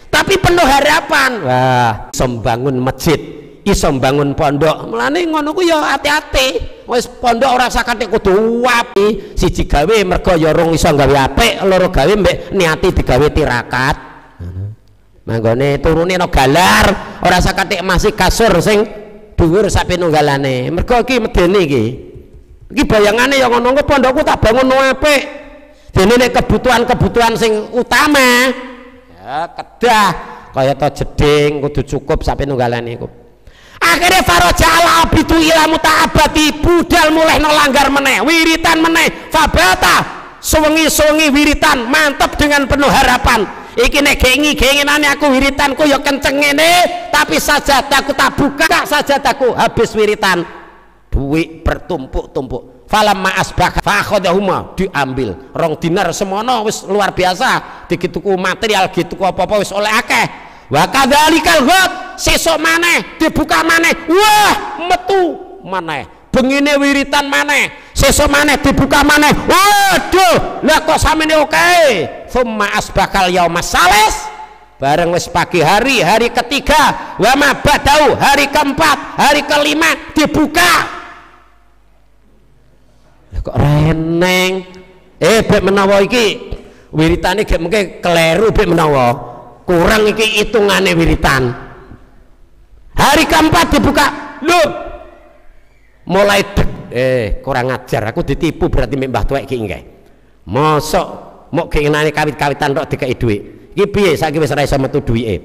S2: tapi penuh harapan. Wah sembangun masjid. Iso bangun pondok. Melane ngono ku ya hati-hati wis pondok ora sakate kudu api siji gawe mergo ya rong iso gawe apik loro gawe mbek niati digawe tirakat. Manggone turune no galar ora sakate masih kasur sing dhuwur sak penunggalane. Mergo iki medene iki. Iki bayangane ya ngono pondokku tak bangun no apik. Dene nek kebutuhan-kebutuhan sing utama ya kedah kaya to jeding kudu cukup sak penunggalane iku akhirnya faraja ala abidu ila muta'abati budal mulai nolanggar meneh wiritan meneh. Fabata suwengi-suwengi wiritan mantap dengan penuh harapan. Iki nek gengi genginane aku wiritanku ya kenceng ini tapi sajadaku tak buka sajadaku habis wiritan. Duit bertumpuk-tumpuk. Falam ma'as fakhodahuma diambil. Rong dinar semono wis luar biasa. Digituku material gitu apa-apa wis oleh akeh wa kadzalikal ghad sesuk maneh dibuka maneh. Wah metu maneh. Bengine wiritan maneh sesuk maneh dibuka maneh. Waduh lah kok samene oke? Okay. thumma asbakal yaumas sales bareng wis pagi hari hari ketiga. Wama badau hari keempat hari kelima dibuka. Lah kok reneng? Eh bek menawa iki. Wiritane gek mengke keleru bek menawa kurang iki hitungane wiritan. Hari keempat dibuka. Lho mulai dek eh kurang ajar. Aku ditipu berarti mbah tuwek iki nggih. Mosok mau keinginane kawit-kawitan tok dikai dhuwit. Iki piye? Saiki wis ora iso metu duwike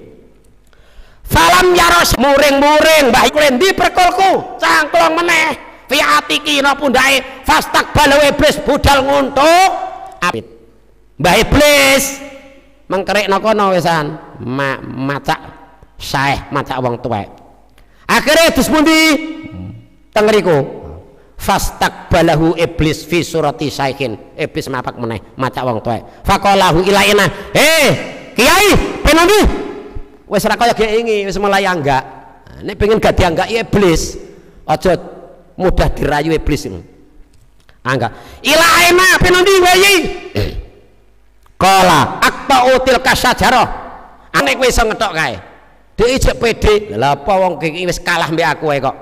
S2: Falam yaros muring-muring. Mbah klendi perkolku? Cangklong meneh. Fi atiki no pundake. Fastak balu iblis budal nguntuk. Apit. Mbah iblis mengkerik no kono wisan ma macak saeh macak wong tuwek. Akhirnya dus pundi? Tengeriku fastak balahu iblis fi surati saikin iblis mapak meneh macak wong tuwek. Fakolahu ilaina eh kiai penambi wis ora kaya ini wis mulai enggak nek pengen gak dianggak iblis. Aja mudah dirayu iblis ini. Angga ila aina pinandi wayi kala akta util kasajarah ane kowe iso ngetok kae. Dhek ijek pede lha apa wong iki wis kalah mbek aku kok.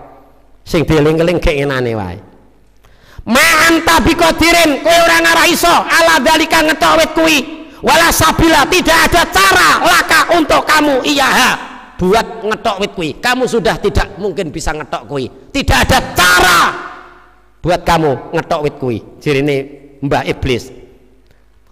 S2: Sing dieling-eling keinginane wae. Ma anta biqadirin kowe ora ngarah iso. Ala dalika ngetok wit kuwi. Wala sabila tidak ada cara laka untuk kamu iya buat ngetok wit kui kamu sudah tidak mungkin bisa ngetok kui tidak ada cara buat kamu ngetok wit kui jadi ini mbak iblis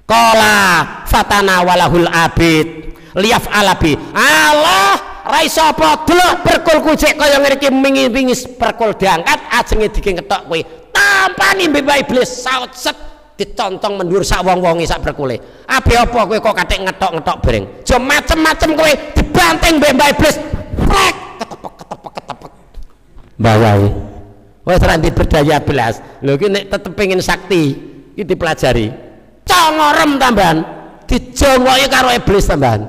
S2: kola fatana walahul abid liaf alabi Allah raiso apa delok perkul kucek kaya ngeriki mingi-mingi perkul diangkat ajenge dike ngetok kui tampani mbak iblis saut set ditontong mendur sak wong-wonge sak berkule. Ape apa kowe kok katik ngetok-ngetok bareng. Jo macem-macem kowe dibanting mbek Mbak Iblis. Prek ketepek ketepek ketepek. Bawahi. Wis ora berdaya belas. Lho nek tetep pengen sakti iki dipelajari. Congorem tambahan. Dijongoki karo iblis tambahan.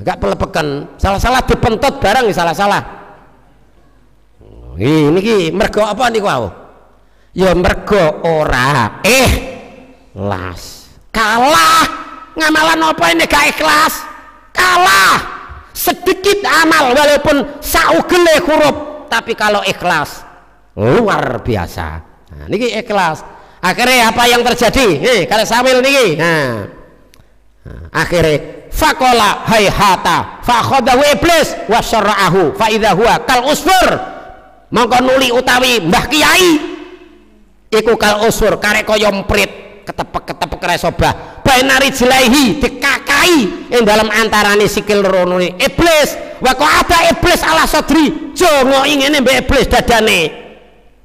S2: Enggak pelepeken, salah-salah dipentut barang salah-salah. Ini ki mergo apa niku wau? ya mergo ora. Eh las. Kalah. Ngamalan apa ini? Gak ikhlas. Kalah. Sedikit amal walaupun saugele huruf tapi kalau ikhlas luar biasa. Nah, niki ikhlas akhirnya apa yang terjadi? Eh kalau sambil niki. Nah, akhirnya fakola hayhata fakhodahu iblis wasyara'ahu faidahuwa kal usfur mongko nuli utawi mbah kiai. Iku kal usur karek kaya mprit ketepek ketepek resobah bainari jilaihi dikakai yang dalam antarane sikil ronone iblis. Wako ada iblis ala sodri jongo ingin mbak iblis dadane.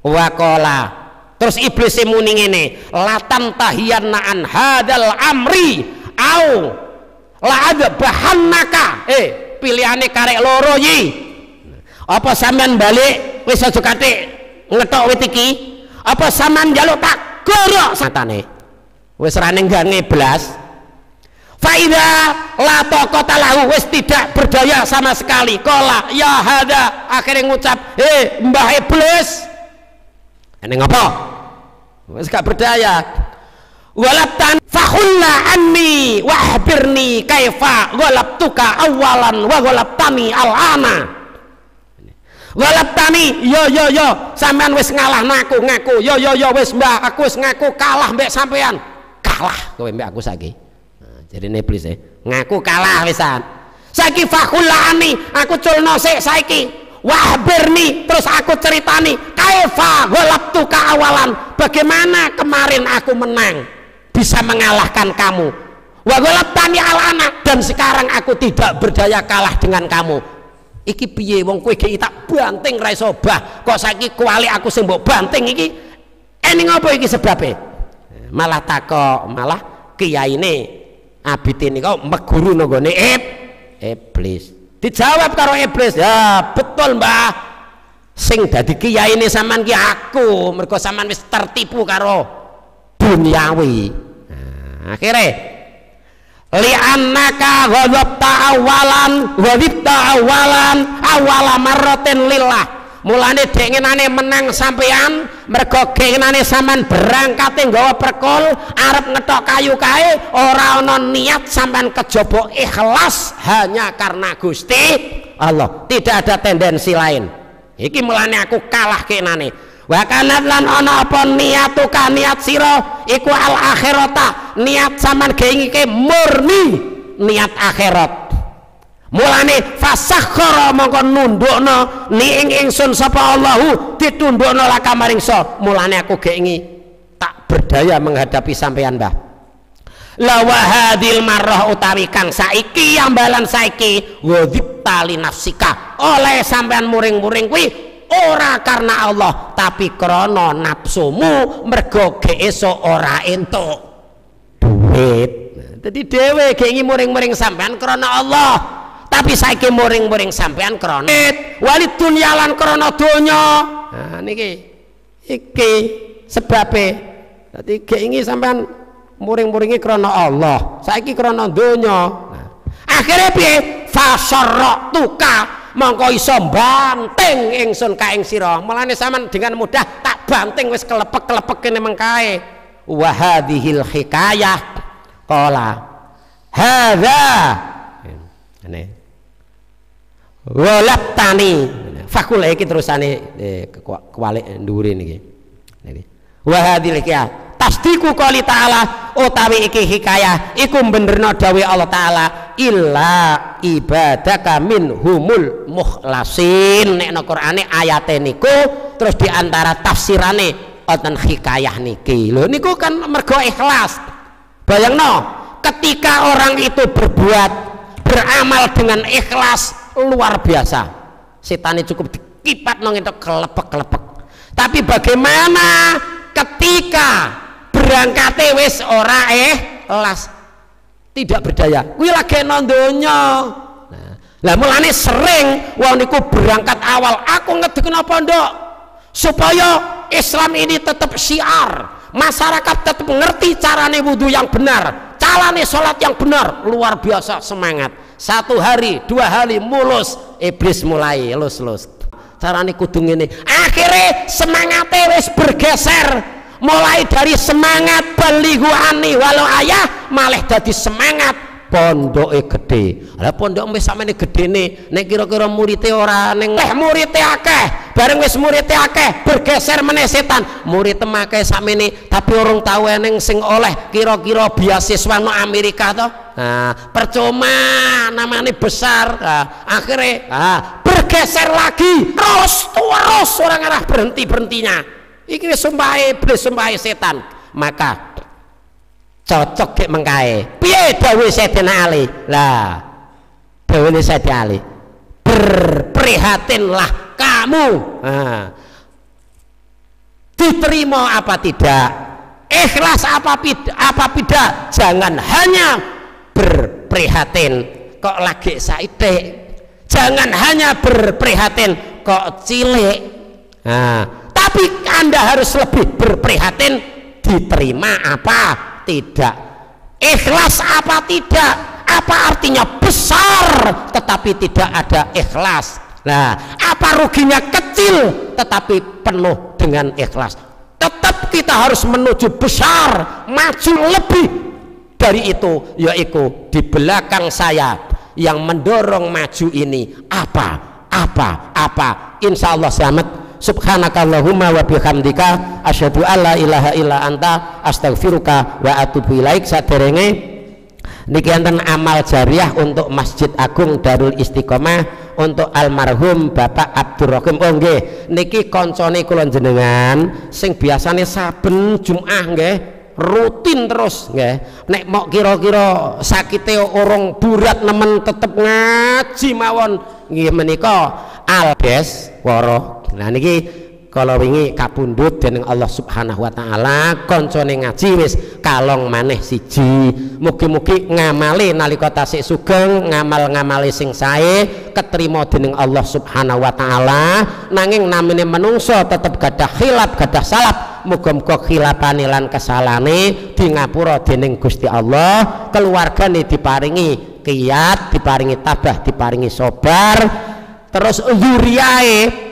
S2: Wakola terus iblis muni ngene latan tahiyanna hadal amri au la ada bahannaka eh pilihane karek loro yi apa sampean balik wis aja kate ngetok wit iki? Apa saman jaluk tak gorok satane. Wis rane gange blas. Faida la taqata lahu wis tidak berdaya sama sekali. Kola ya hada akhirnya ngucap eh mbah iblis. Ini ngapa wis gak berdaya walabtan fakhulla anni wahbirni kaifa ghalabtuka awalan wa ghalabtani al'ana Walap tani, yo yo yo, sampean wis ngalah naku ngaku, yo yo yo wis mbak, aku wis ngaku kalah mbak sampean, kalah kowe mbak aku saiki. Nah, jadi iblis e, ngaku kalah wisan. Saiki fakulani, aku culno sik saiki. Wahbirni, terus aku ceritani, kaifa walap ke awalan, bagaimana kemarin aku menang, bisa mengalahkan kamu. Wa tani al anak dan sekarang aku tidak berdaya kalah dengan kamu. Iki piye wong kowe iki tak banting ra iso bah kok saiki kuali aku sing mbok banting iki? Ening apa iki sebabe? Malah takok malah kiyaine. Ini kok meguru nanggone ib iblis dijawab karo iblis ya betul mbah. Sing dadi kiyaine sampean ki aku mergo sampean wis tertipu karo duniawi. Nah, akhirnya li'annaka ghadabta awalan ghadibta awalan awala marratin lillah. Mulane dengenane menang sampean mergo gengenane sampean berangkate nggawa perkol arep ngetok kayu kae ora ana niat sampean kejaba ikhlas hanya karena Gusti Allah. Tidak ada tendensi lain. Iki mulane aku kalah kenane wa kanat lan ana apa niatuka niat sira? Iku al akhirata niat sampean gengike murni. Niat akhirat mulane fasakhara mongko nundukno ni ing ingsun sapa Allahu ditundukno laka maring so mulane aku gengi tak berdaya menghadapi sampean Mbah. Lawa hadil marrah utawi kang saiki ambalan saiki wadib tali nafsika. Oleh sampean muring-muring kuwi ora karena Allah tapi krono nafsumu mergo esok ora entuk. Duit. Jadi dewe gengi muring-muring sampean krono Allah tapi saiki muring-muring sampean krono walid dunyalan krono donya. Nah niki. Iki sebabe. Dadi gengi sampean muring-muringi krono Allah. Saiki krono donya. Nah, akhirnya piye? Tuka. Mongko iso banting ingsun ka ing sira. Mulane sampean dengan mudah tak banting wis kelepek-kelepek kene mengkae wa hadhil hikayah. Qala hadza ini walap tani. Fakul iki terusane eh, kualik ndure niki. Wa hadhil hikayah. Tasdiku qali ta'ala utawi iki hikayah iku benerno dawe Allah taala illa ibadaka humul mukhlasin. Nek no Qur'ane ayate niku terus di antara tafsirane wonten hikayah niki. Lho niku kan mergo ikhlas. Bayangno ketika orang itu berbuat beramal dengan ikhlas luar biasa. Setan cukup dikipat nong itu kelepek-kelepek. Tapi bagaimana ketika berangkat wis ora eh las tidak berdaya. Kuwi lagi nondonya nah, lah mulane sering wong niku berangkat awal. Aku ngedek pondok supaya Islam ini tetap syiar. Masyarakat tetap mengerti carane wudhu yang benar carane sholat yang benar. Luar biasa semangat satu hari dua hari mulus. Iblis mulai lus lus. Carane kudu ini akhirnya semangatnya wis bergeser. Mulai dari semangat balihu walau ayah malah jadi semangat pondoknya gede lah pondok wis sampe gede nih nek kira-kira muridnya ora neng eh muridnya akeh. Bareng wis muridnya akeh bergeser meneh setan. Murid temakeh samene tapi orang tahu neng sing oleh kira-kira beasiswa no Amerika toh nah, percuma namanya besar. Nah, akhirnya nah, bergeser lagi. Terus terus orang arah berhenti berhentinya ini sumpah iblis sumpah setan. Maka cocok ke mengkae. Piye dawuh Sayyidina Ali? Lah dawuh Sayyidina Ali. Berprihatinlah kamu. Nah. diterima apa tidak? Ikhlas apa apa tidak jangan hanya berprihatin. Kok lagi saite jangan hanya berprihatin kok cilik. Nah, tapi anda harus lebih berprihatin. Diterima apa tidak? Ikhlas apa tidak? Apa artinya besar tetapi tidak ada ikhlas? Nah apa ruginya kecil tetapi penuh dengan ikhlas? Tetap kita harus menuju besar maju lebih dari itu yaitu di belakang saya yang mendorong maju ini. Apa? Apa? Apa? Insya Allah selamat. Subhanakallahumma wa bihamdika. Asyhadu alla ilaha illa anta. Astaghfiruka wa atubu ilaik. Saderenge niki enten amal jariah untuk Masjid Agung Darul Istiqomah untuk almarhum Bapak Abdurrahim oh nggih. Niki koncone kula jenengan sing biasane saben Jumat nggih rutin terus nggih. Nek mau kira-kira sakite orang burat nemen tetep ngaji mawon. Nggih menika aldes woro. Nah niki kalau wingi kapundut dening Allah Subhanahu wa taala koncone ngaji wis kalong maneh siji. Mugi-mugi ngamali nalika tasik sugeng ngamal-ngamali sing sae keterima dening Allah Subhanahu wa taala. Nanging namine menungso tetep gadah khilaf gadah salap muga-muga khilafane lan kesalane di ngapura dening Gusti Allah. Keluargane diparingi kiat diparingi tabah diparingi sobar. Terus zuriyae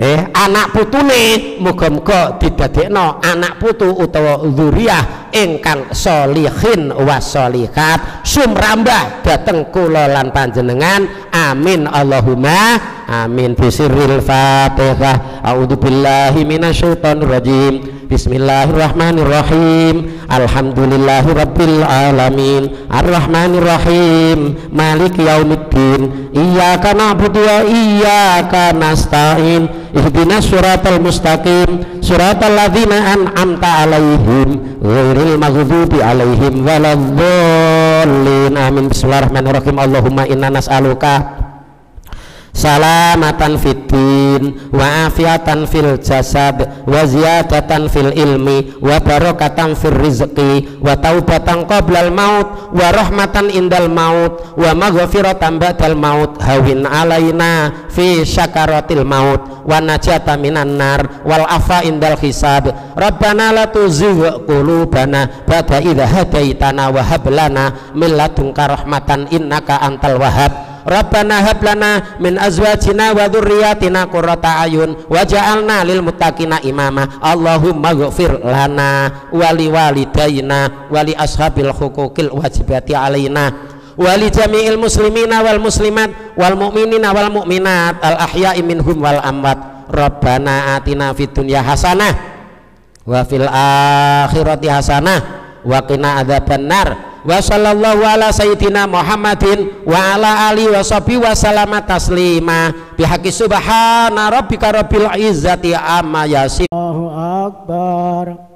S2: eh anak putune muga-muga didadekno anak putu utawa dzurriyyah ingkang sholihin wasolihat sumrambah dateng kula lan panjenengan. Amin Allahumma amin. Bisirril fatihah. A'udzu billahi minasyaitonir rajim Bismillahirrahmanirrahim. Alhamdulillahi Rabbil Alamin. Ar-Rahmanirrahim. Malik Yaumiddin. Iyaka na'budu wa iyaka nasta'in. Ihdinas suratal mustaqim. Suratal ladhina an'amta alaihim Ghairil maghdubi alaihim Waladzallin Amin. Bismillahirrahmanirrahim. Allahumma inna nas'aluka salamatan fitin wa afiatan fil jasad wa ziyadatan fil ilmi wa barakatan fil rizqi wa taubatan qoblal maut wa rahmatan indal maut wa maghfiratan ba'dal maut hawin alaina fi syakaratil maut wa najata minan nar wal afa indal hisab. Rabbana la tuzigh qulubana ba'da idha hadaitana wa hab lana min ladunka rahmatan innaka antal wahhab Rabbana hab lana min azwajina wa dzurriyyatina qurrata ayun waj'alna lil muttaqina imama. Allahumma ghfir lana wa li walidayna wa li ashabil huquqil wajibati alaina wa li jami'il muslimina wal muslimat wal mu'minina wal mu'minat al ahya'i minhum wal amwat. Rabbana atina fid dunya hasanah wa fil akhirati hasanah wa qina adzabannar wa sallallahu ala sayyidina Muhammadin wa ala ali wa sahbi wa salama taslima. Bihaqi subhana rabbika rabbil izzati amma yasifun.
S3: Allahu akbar